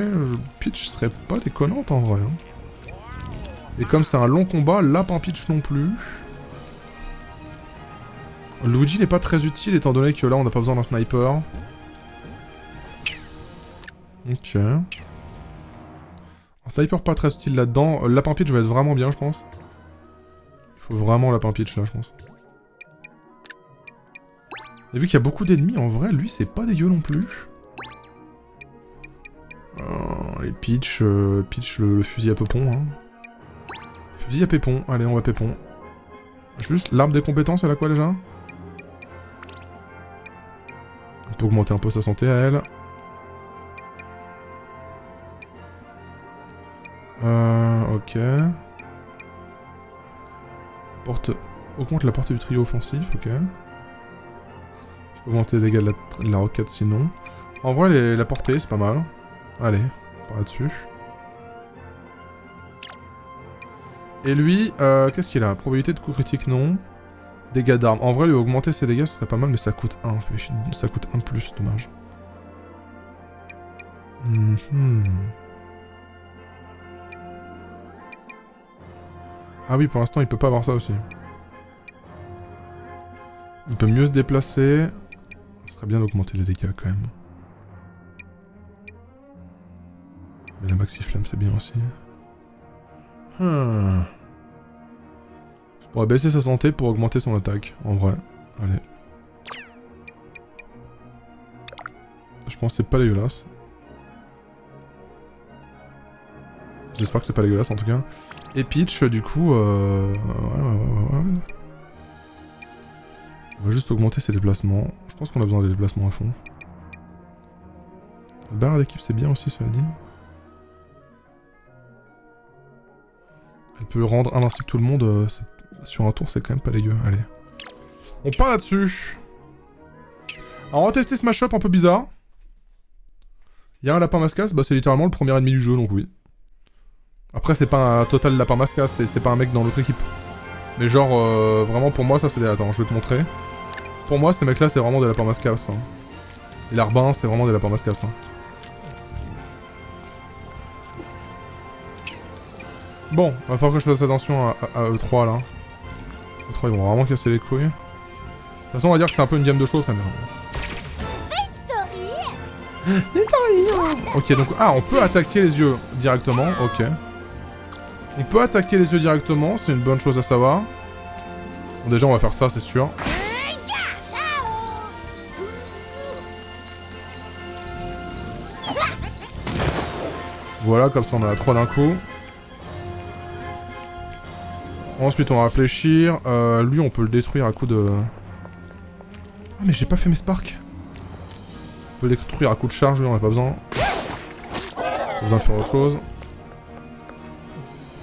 Speaker 1: Pitch serait pas déconnante en vrai. hein. Et comme c'est un long combat, lapin pitch non plus. Luigi n'est pas très utile étant donné que là on n'a pas besoin d'un sniper. Ok. Un sniper pas très utile là-dedans. Euh, Lapin pitch va être vraiment bien je pense. Il faut vraiment lapin pitch là je pense. Et vu qu'il y a beaucoup d'ennemis, en vrai, lui, c'est pas dégueu non plus. Euh, et Peach, euh, le fusil à pépon. Hein. Fusil à pépon, allez, on va pépon. Juste, l'arbre des compétences, elle a quoi déjà? Peut augmenter un peu sa santé à elle. Euh, ok. Porte... Augmente la portée du trio offensif, ok. Je peux augmenter les dégâts de la, roquette sinon. En vrai, la portée, c'est pas mal. Allez, par là-dessus. Et lui, euh, qu'est-ce qu'il a? Probabilité de coup critique, non. Dégâts d'armes. En vrai, lui augmenter ses dégâts, ce serait pas mal, mais ça coûte 1. Fait chier. Ça coûte 1 plus, dommage. Mhm. Ah oui, pour l'instant, il peut pas avoir ça aussi. Il peut mieux se déplacer. Ce serait bien d'augmenter les dégâts quand même. Mais la maxi flamme c'est bien aussi. Hmm. Je pourrais baisser sa santé pour augmenter son attaque, en vrai. Allez. Je pense que c'est pas dégueulasse. J'espère que c'est pas dégueulasse en tout cas. Et Peach, du coup, euh... ouais, ouais, ouais. On va juste augmenter ses déplacements. Je pense qu'on a besoin des déplacements à fond. La barre d'équipe c'est bien aussi, cela dit. Elle peut rendre invincible tout le monde. euh, sur un tour, c'est quand même pas dégueu. Allez. On part là-dessus. Alors, on va tester ce mashup un peu bizarre. Il y a un lapin mascasse, bah c'est littéralement le premier ennemi du jeu, donc oui. Après, c'est pas un total lapin mascasse, c'est- pas un mec dans l'autre équipe. Mais genre, euh, vraiment pour moi, ça c'est des... Attends, je vais te montrer. Pour moi, ces mecs-là, c'est vraiment des lapins mascasses. hein. Et l'arbin, c'est vraiment des lapins mascasses. hein. Bon, va falloir que je fasse attention à E3 là. E3, ils vont vraiment casser les couilles. De toute façon, on va dire que c'est un peu une gamme de choses, ça merde. Ok, donc... Ah, on peut attaquer les yeux directement, ok. On peut attaquer les yeux directement, c'est une bonne chose à savoir. Bon, déjà, on va faire ça, c'est sûr. Voilà, comme ça on a 3 d'un coup. Ensuite on va réfléchir. Euh, lui on peut le détruire à coup de... Ah mais j'ai pas fait mes sparks. On peut le détruire à coup de charge, lui on a pas besoin. Pas besoin de faire autre chose.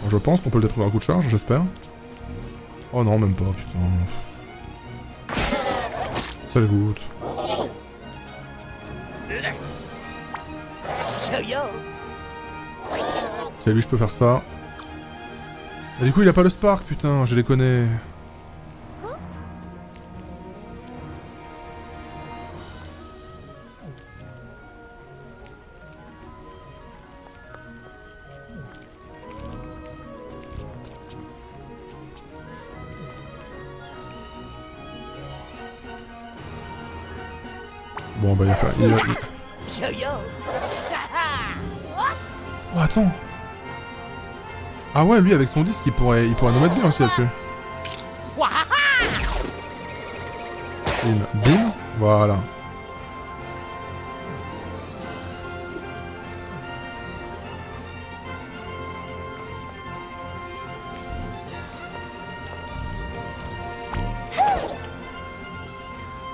Speaker 1: Je pense qu'on peut le détruire à coup de charge, j'espère. Oh non, même pas, putain. Le goûte. Ok, lui je peux faire ça. Et du coup il a pas le spark, putain, je les connais. Bon bah il va il- Oh attends Ah ouais lui avec son disque il pourrait, il pourrait nous mettre bien aussi là-dessus. Bim, voilà.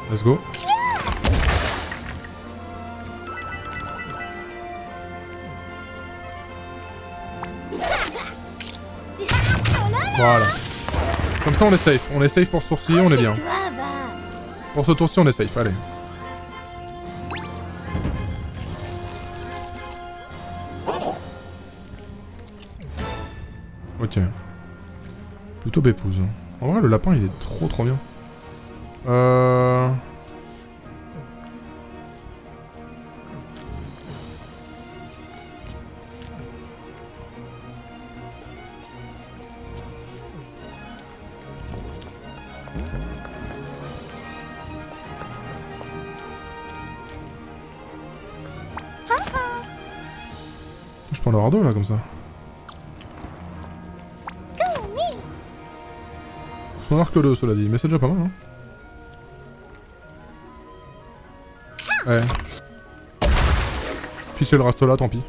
Speaker 1: Let's go. Voilà. Comme ça, on est safe. On est safe pour sourciller, on est bien. Pour ce tour-ci, on est safe. Allez. Ok. Plutôt bépouse. Hein. En vrai, le lapin, il est trop trop bien. Euh... Deux là comme ça. Je m'en que cela dit, mais c'est déjà pas mal hein. Ouais. Puis c'est le reste là, tant pis.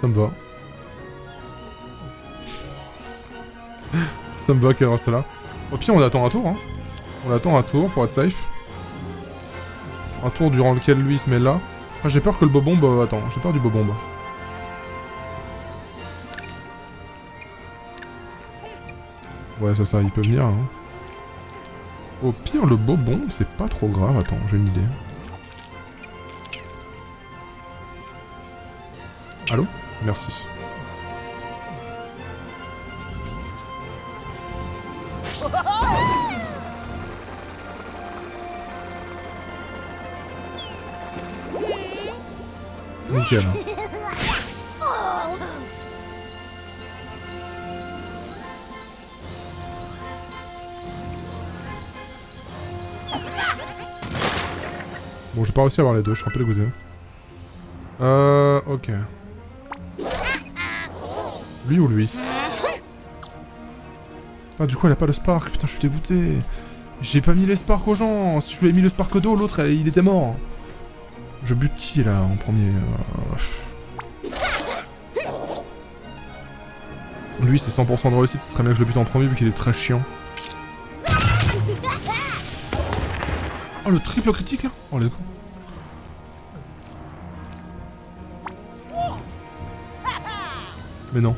Speaker 1: Ça me va. Ça me va qu'elle reste là. Au pire on attend un tour hein. On attend un tour pour être safe. Un tour durant lequel lui se met là. Ah, j'ai peur que le bobombe... euh, attends, j'ai peur du bobombe. Ouais, ça, ça, il peut venir. Hein. Au pire, le bobombe, c'est pas trop grave. Attends, j'ai une idée. Allô? Merci. Nickel. Bon, j'ai pas réussi à avoir les deux, je suis un peu dégoûté. Euh, ok. Lui ou lui? Ah, du coup, elle a pas de spark. Putain, je suis dégoûté. J'ai pas mis les sparks aux gens. Si je lui ai mis le spark d'eau, l'autre, il était mort. Je bute qui, là, en premier Euh, Lui, c'est 100% de réussite. Ce serait bien que je le bute en premier, vu qu'il est très chiant. Oh, le triple critique, là Oh, let's go. Mais non.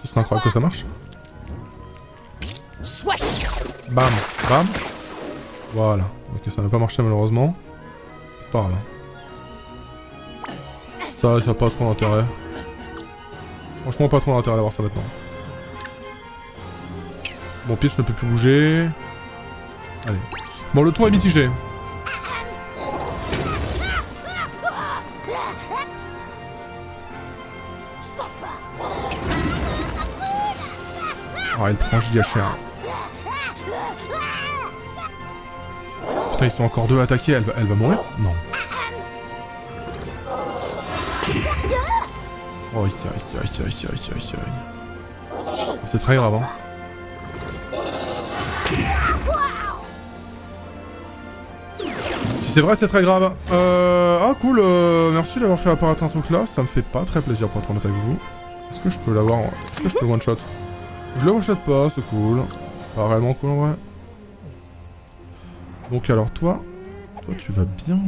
Speaker 1: Ce serait incroyable que ça marche. Bam, bam. Voilà. Ok, ça n'a pas marché malheureusement. C'est pas grave. Ça, ça a pas trop d'intérêt. Franchement, pas trop d'intérêt d'avoir ça maintenant. Bon, Peach ne peut plus bouger. Allez. Bon, le tour est mitigé. Ah, elle prend giga cher. Putain, ils sont encore deux à attaquer, elle va, elle va mourir? Non. Oh, aïe, aïe, aïe, aïe, aïe, aïe, aïe. C'est très grave, hein. Si c'est vrai, c'est très grave. Euh... Ah, cool, euh... merci d'avoir fait apparaître un truc là. Ça me fait pas très plaisir pour être honnête avec vous. Est-ce que je peux l'avoir en... Est-ce que je peux le one-shot? Je le one-shot pas, c'est cool. Pas vraiment cool en vrai. Donc alors toi... Toi tu vas bien... euh,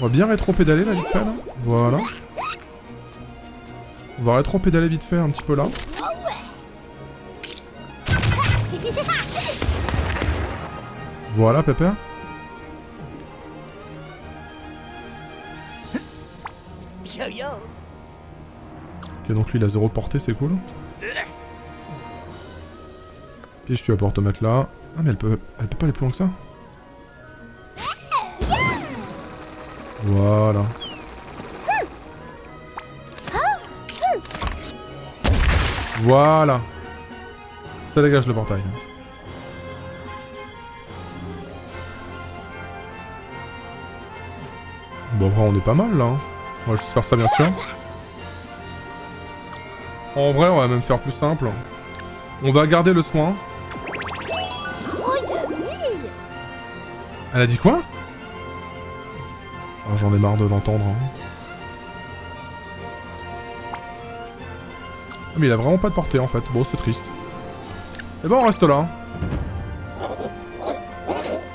Speaker 1: On va bien rétro-pédaler là vite fait là? Voilà. On va rétro-pédaler vite fait un petit peu là. Voilà Pépère. Ok donc lui il a zéro portée c'est cool. Piège tu vas pouvoir te mettre là. Ah mais elle peut, elle peut pas aller plus loin que ça. Voilà. Voilà. Ça dégage le portail. Bon, vrai, on est pas mal là. hein. On va juste faire ça bien sûr. En vrai, on va même faire plus simple. On va garder le soin. Elle a dit quoi? Oh, J'en ai marre de l'entendre. hein. Ah, mais il a vraiment pas de portée en fait. Bon, c'est triste. Et bon, on reste là.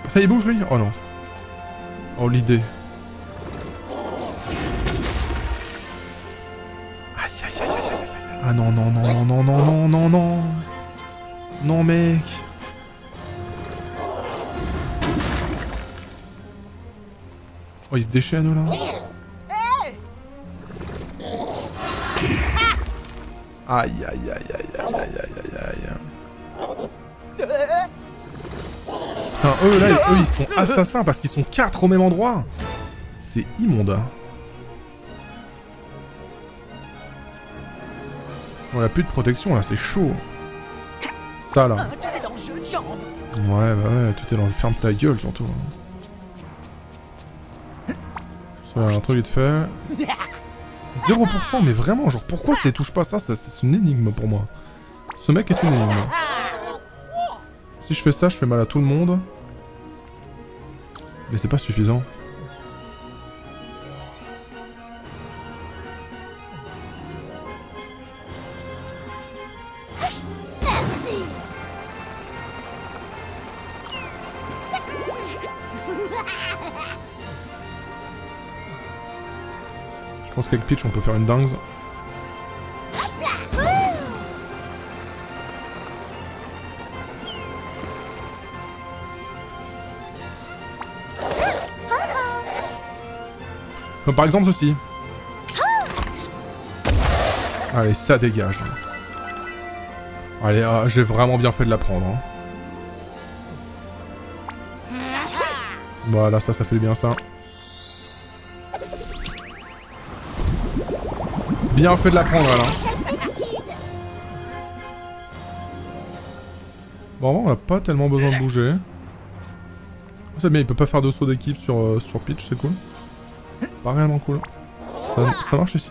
Speaker 1: Ça y bouge lui? Oh non. Oh l'idée. Ah non non non non non non non non non. Non mec. Oh, il se déchaîne là. Aïe aïe aïe aïe aïe aïe aïe aïe. Putain, eux là, eux ils sont assassins parce qu'ils sont quatre au même endroit. C'est immonde. hein. On a plus de protection là, c'est chaud. Ça là. Ouais, bah ouais, tout est dans ferme ta gueule surtout. Ça, un truc vite fait. 0% mais vraiment, genre pourquoi ça touche pas? Ça, ça C'est une énigme pour moi. Ce mec est une énigme. Si je fais ça, je fais mal à tout le monde. Mais c'est pas suffisant. Qu'avec Peach on peut faire une dingue. Comme par exemple ceci. Allez, ça dégage. Allez, ah, j'ai vraiment bien fait de la prendre. hein. Voilà, ça, ça fait bien ça. Bien fait de la prendre, là. Bon, on a pas tellement besoin de bouger. C'est bien, il peut pas faire de saut d'équipe sur, euh, sur pitch, c'est cool. Pas réellement cool. Ça, ça marche ici.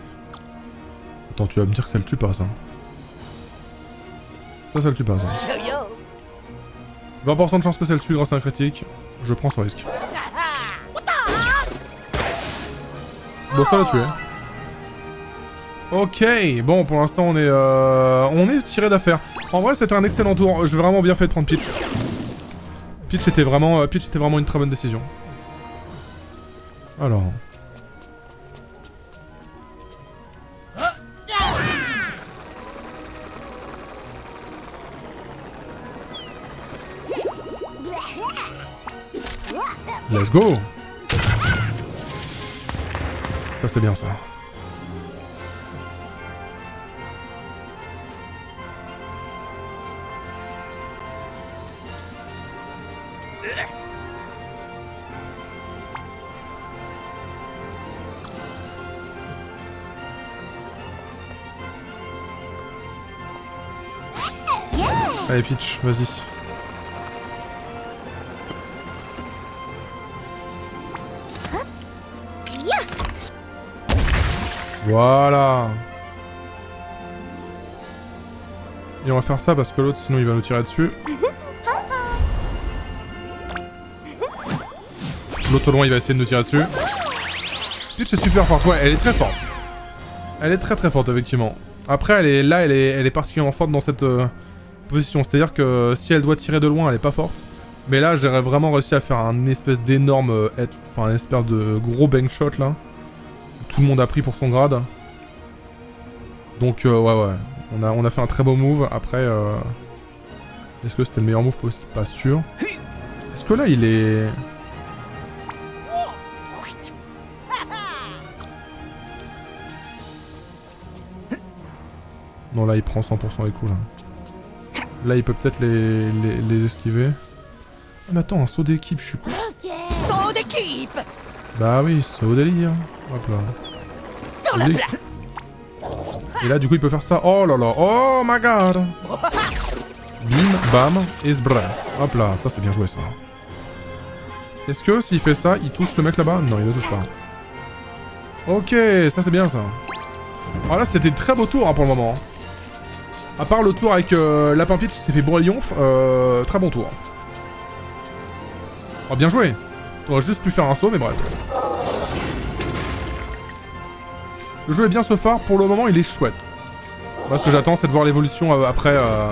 Speaker 1: Attends, tu vas me dire que ça le tue pas, ça. Ça, ça le tue pas, ça. 20% de chance que ça le tue grâce à un critique. Je prends ce risque. Bon, ça l'a tué. Ok, bon, pour l'instant, on est euh, on est tiré d'affaire. En vrai, c'était un excellent tour. J'ai vraiment bien fait de prendre Peach. Peach était vraiment, euh, Peach était vraiment une très bonne décision. Alors. Let's go Ça c'est bien ça. Allez Peach, vas-y. Voilà. Et on va faire ça parce que l'autre sinon il va nous tirer dessus. L'autre au loin il va essayer de nous tirer dessus. Peach est super forte, ouais, elle est très forte. Elle est très très forte effectivement. Après elle est là, elle est, elle est particulièrement forte dans cette euh, position. C'est-à-dire que si elle doit tirer de loin, elle est pas forte. Mais là j'aurais vraiment réussi à faire un espèce d'énorme euh, enfin un espèce de gros bank shot là. Tout le monde a pris pour son grade. Donc euh, ouais ouais, on a, on a fait un très beau move. Après, euh, est-ce que c'était le meilleur move possible? Pas sûr. Est-ce que là il est... Non là il prend 100% les coups là. Là il peut peut-être les, les, les esquiver. Ah mais attends, un saut d'équipe, je suis con.
Speaker 2: Saut d'équipe
Speaker 1: Bah oui, saut délire. Hop là. Et là, du coup, il peut faire ça. Oh là là. Oh my god. Bim, bam, et sbra. Hop là, ça c'est bien joué ça. Est-ce que s'il fait ça, il touche le mec là-bas? Non, il ne touche pas. Ok, ça c'est bien ça. Alors là, c'était très beau tour hein, pour le moment. À part le tour avec euh, Lapin Peach qui s'est fait bourrer Yonf, euh, très bon tour. Oh, bien joué. T'aurais juste pu faire un saut, mais bref. Le jeu est bien ce phare, pour le moment il est chouette. Moi ce que j'attends c'est de voir l'évolution euh, après, euh,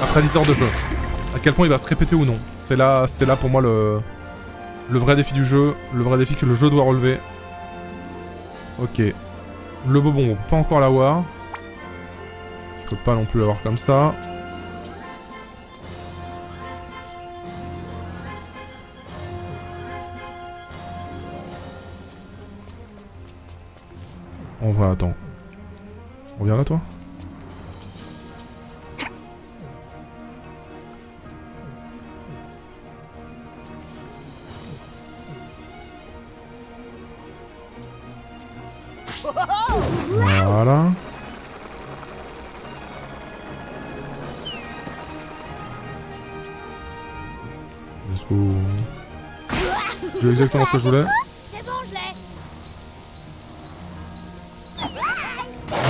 Speaker 1: après 10 heures de jeu. À quel point il va se répéter ou non. C'est là, là pour moi le, vrai défi du jeu, le vrai défi que le jeu doit relever. Ok. Le bobon, on peut pas encore l'avoir. On peux pas non plus l'avoir comme ça. On va, attends. On vient là, toi? Ce que je voulais.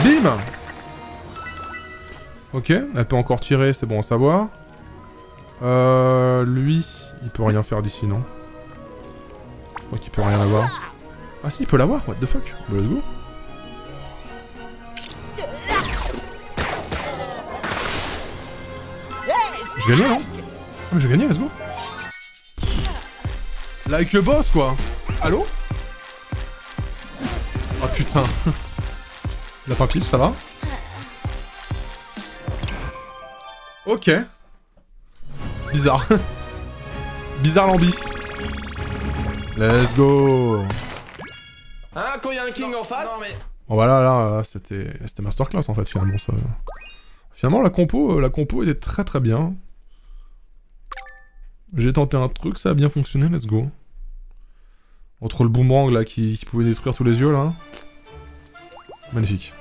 Speaker 1: Bim Ok, elle peut encore tirer, c'est bon à savoir. Euh, lui, il peut rien faire d'ici, non? Je crois qu'il peut rien avoir. Ah si, il peut l'avoir, what the fuck? Bah, let's go. J'ai gagné, non? Ah mais j'ai gagné, let's go. Like a boss, quoi Allô Oh putain La papille, ça va Ok. Bizarre. Bizarre l'ambi. Let's go
Speaker 9: Hein, quand il y a un king en face
Speaker 1: Bon voilà, là, là, c'était c'était masterclass en fait finalement ça. Finalement la compo, euh, la compo était très très bien. J'ai tenté un truc, ça a bien fonctionné, let's go. Entre le boomerang là qui, qui pouvait détruire tous les yeux là. Magnifique.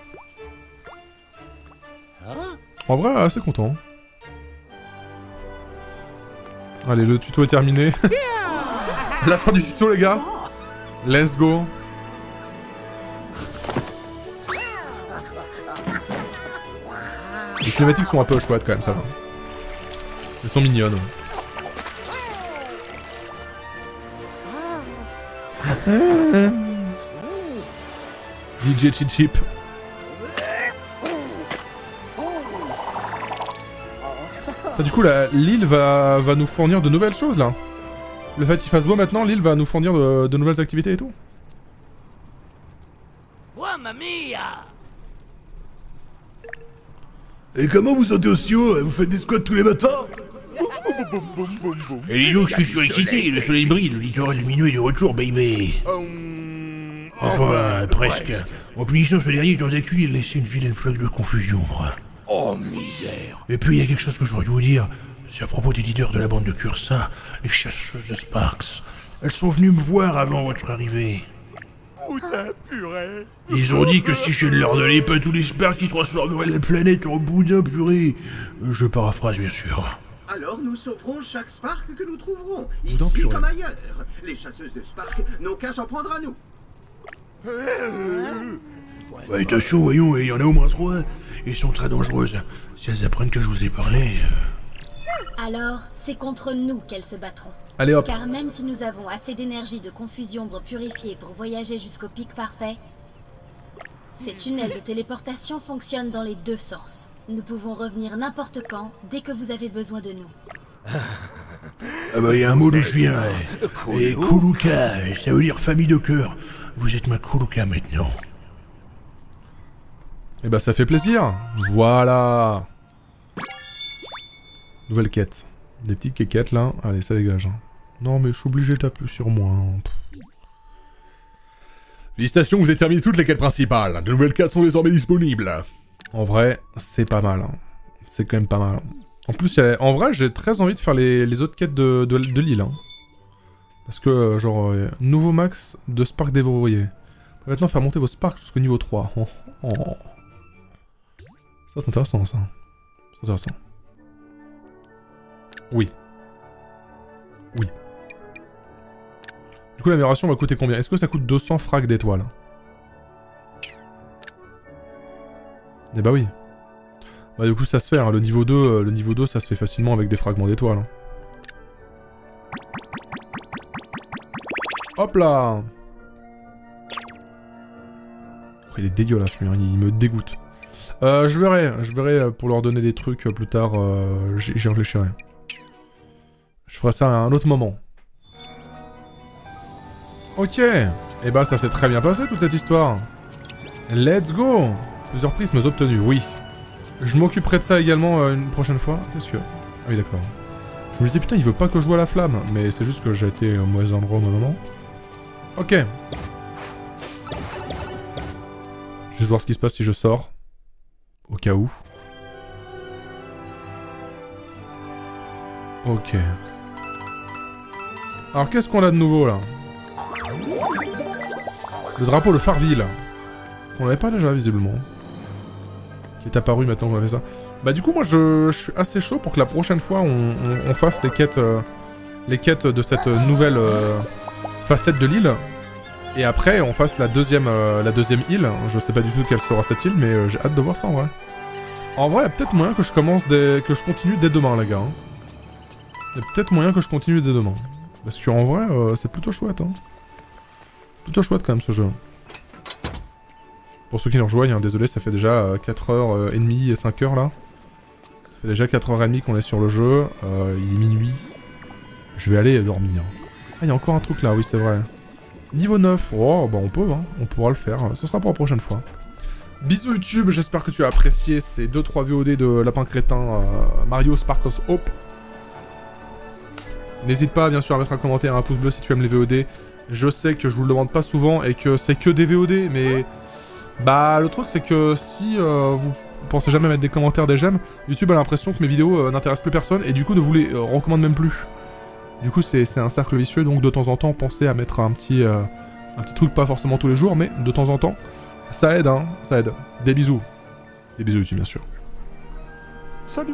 Speaker 1: En vrai, assez content. Allez, le tuto est terminé. la fin du tuto les gars. Let's go. Les cinématiques sont un peu chouettes quand même, ça va. Elles sont mignonnes. DJ Chip Chip. Ça, du coup, la- l'île va, va nous fournir de nouvelles choses là. Le fait qu'il fasse beau maintenant, l'île va nous fournir de, de nouvelles activités et tout.
Speaker 6: Et comment vous sentez aussi haut Vous faites des squats tous les matins? Et dis donc, je suis surexcité, le soleil brille, le littoral lumineux est de retour, baby Enfin, presque. En punissant ce dernier un cul, il a laissé une vilaine flaque de confusion.
Speaker 2: Oh misère!
Speaker 6: Et puis, il y a quelque chose que j'aurais dû vous dire. C'est à propos des leaders de la bande de Cursa, les chasseuses de Sparks. Elles sont venues me voir avant votre arrivée. Ils ont dit que si je ne leur donnais pas tous les Sparks, ils transformeraient la planète en boudin purée. Je paraphrase, bien sûr.
Speaker 4: Alors nous sauverons chaque Spark que nous trouverons, ici comme ailleurs. Les chasseuses de Spark n'ont qu'à s'en prendre à nous.
Speaker 6: Ouais, attention, voyons, il y en a au moins trois. Ils sont très dangereuses. Si elles apprennent que je vous ai parlé... euh,
Speaker 5: Alors, c'est contre nous qu'elles se battront.
Speaker 1: Allez hop.
Speaker 5: Car même si nous avons assez d'énergie de confusion purifiée pour voyager jusqu'au pic parfait, ces tunnels de téléportation fonctionnent dans les deux sens. Nous pouvons revenir n'importe quand, dès que vous avez besoin de nous.
Speaker 6: Ah bah, il y a un mot d'où je viens. Et Kuluka, ça veut dire famille de cœur. Vous êtes ma Kuluka maintenant.
Speaker 1: Et bah ça fait plaisir. Voilà. Nouvelle quête. Des petites quéquettes là. Allez, ça dégage. hein. Non mais je suis obligé de taper sur moi. hein. Pff. Félicitations, vous avez terminé toutes les quêtes principales. De nouvelles quêtes sont désormais disponibles. En vrai, c'est pas mal. hein. C'est quand même pas mal. En plus, a- en vrai, j'ai très envie de faire les, autres quêtes de, l'île. hein. Parce que, euh, genre, euh, nouveau max de Spark déverrouillé. Maintenant, faire monter vos Sparks jusqu'au niveau 3. Oh, oh. Ça, c'est intéressant, ça. C'est intéressant. Oui. Oui. Du coup, l'amélioration va coûter combien? Est-ce que ça coûte 200 frags d'étoiles? Eh bah oui. Bah du coup, ça se fait, hein. le, niveau 2, euh, le niveau 2, ça se fait facilement avec des fragments d'étoiles. hein. Hop là Oh, Il est dégueulasse, lui, hein. il me dégoûte. Euh, je verrai, je verrai euh, pour leur donner des trucs euh, plus tard, j'y réfléchirai. Je ferai ça à un autre moment. Ok, et bah ça s'est très bien passé toute cette histoire. Let's go Plusieurs prismes obtenus, oui. Je m'occuperai de ça également euh, une prochaine fois. Qu'est-ce que... Ah oui d'accord. Je me disais putain il veut pas que je à la flamme, mais c'est juste que j'ai été au mauvais endroit au moment. Ok. Juste voir ce qui se passe si je sors. Au cas où. Ok. Alors qu'est-ce qu'on a de nouveau là? Le drapeau de Farville. On l'avait pas déjà visiblement. Est apparu maintenant qu'on a fait ça. Bah du coup moi je, je suis assez chaud pour que la prochaine fois on, fasse les quêtes, euh, les quêtes de cette nouvelle euh, facette de l'île. Et après on fasse la deuxième, euh, la deuxième île. Je sais pas du tout quelle sera cette île mais euh, j'ai hâte de voir ça en vrai. En vrai il y a peut-être moyen que je commence que je continue dès demain les gars. hein. Il y a peut-être moyen que je continue dès demain. Parce qu'en vrai euh, c'est plutôt chouette hein. Plutôt chouette quand même ce jeu. Pour ceux qui nous rejoignent, hein, désolé, ça fait déjà euh, 4h30 et 5h là. Ça fait déjà 4h30 qu'on est sur le jeu. Euh, il est minuit. Je vais aller dormir. Ah, il y a encore un truc là, oui, c'est vrai. Niveau 9. Oh, bah on peut, hein. On pourra le faire. Ce sera pour la prochaine fois. Bisous YouTube, j'espère que tu as apprécié ces 2-3 VOD de Lapin Crétin euh, Mario Spark of Hope. N'hésite pas bien sûr à mettre un commentaire, un pouce bleu si tu aimes les VOD. Je sais que je vous le demande pas souvent et que c'est que des VOD, mais bah le truc c'est que si euh, vous pensez jamais mettre des commentaires, des j'aime, YouTube a l'impression que mes vidéos euh, n'intéressent plus personne et du coup ne vous les euh, recommande même plus. Du coup c'est un cercle vicieux donc de temps en temps pensez à mettre un petit, un petit truc, pas forcément tous les jours mais de temps en temps. Ça aide hein, ça aide. Des bisous. Des bisous YouTube bien sûr. Salut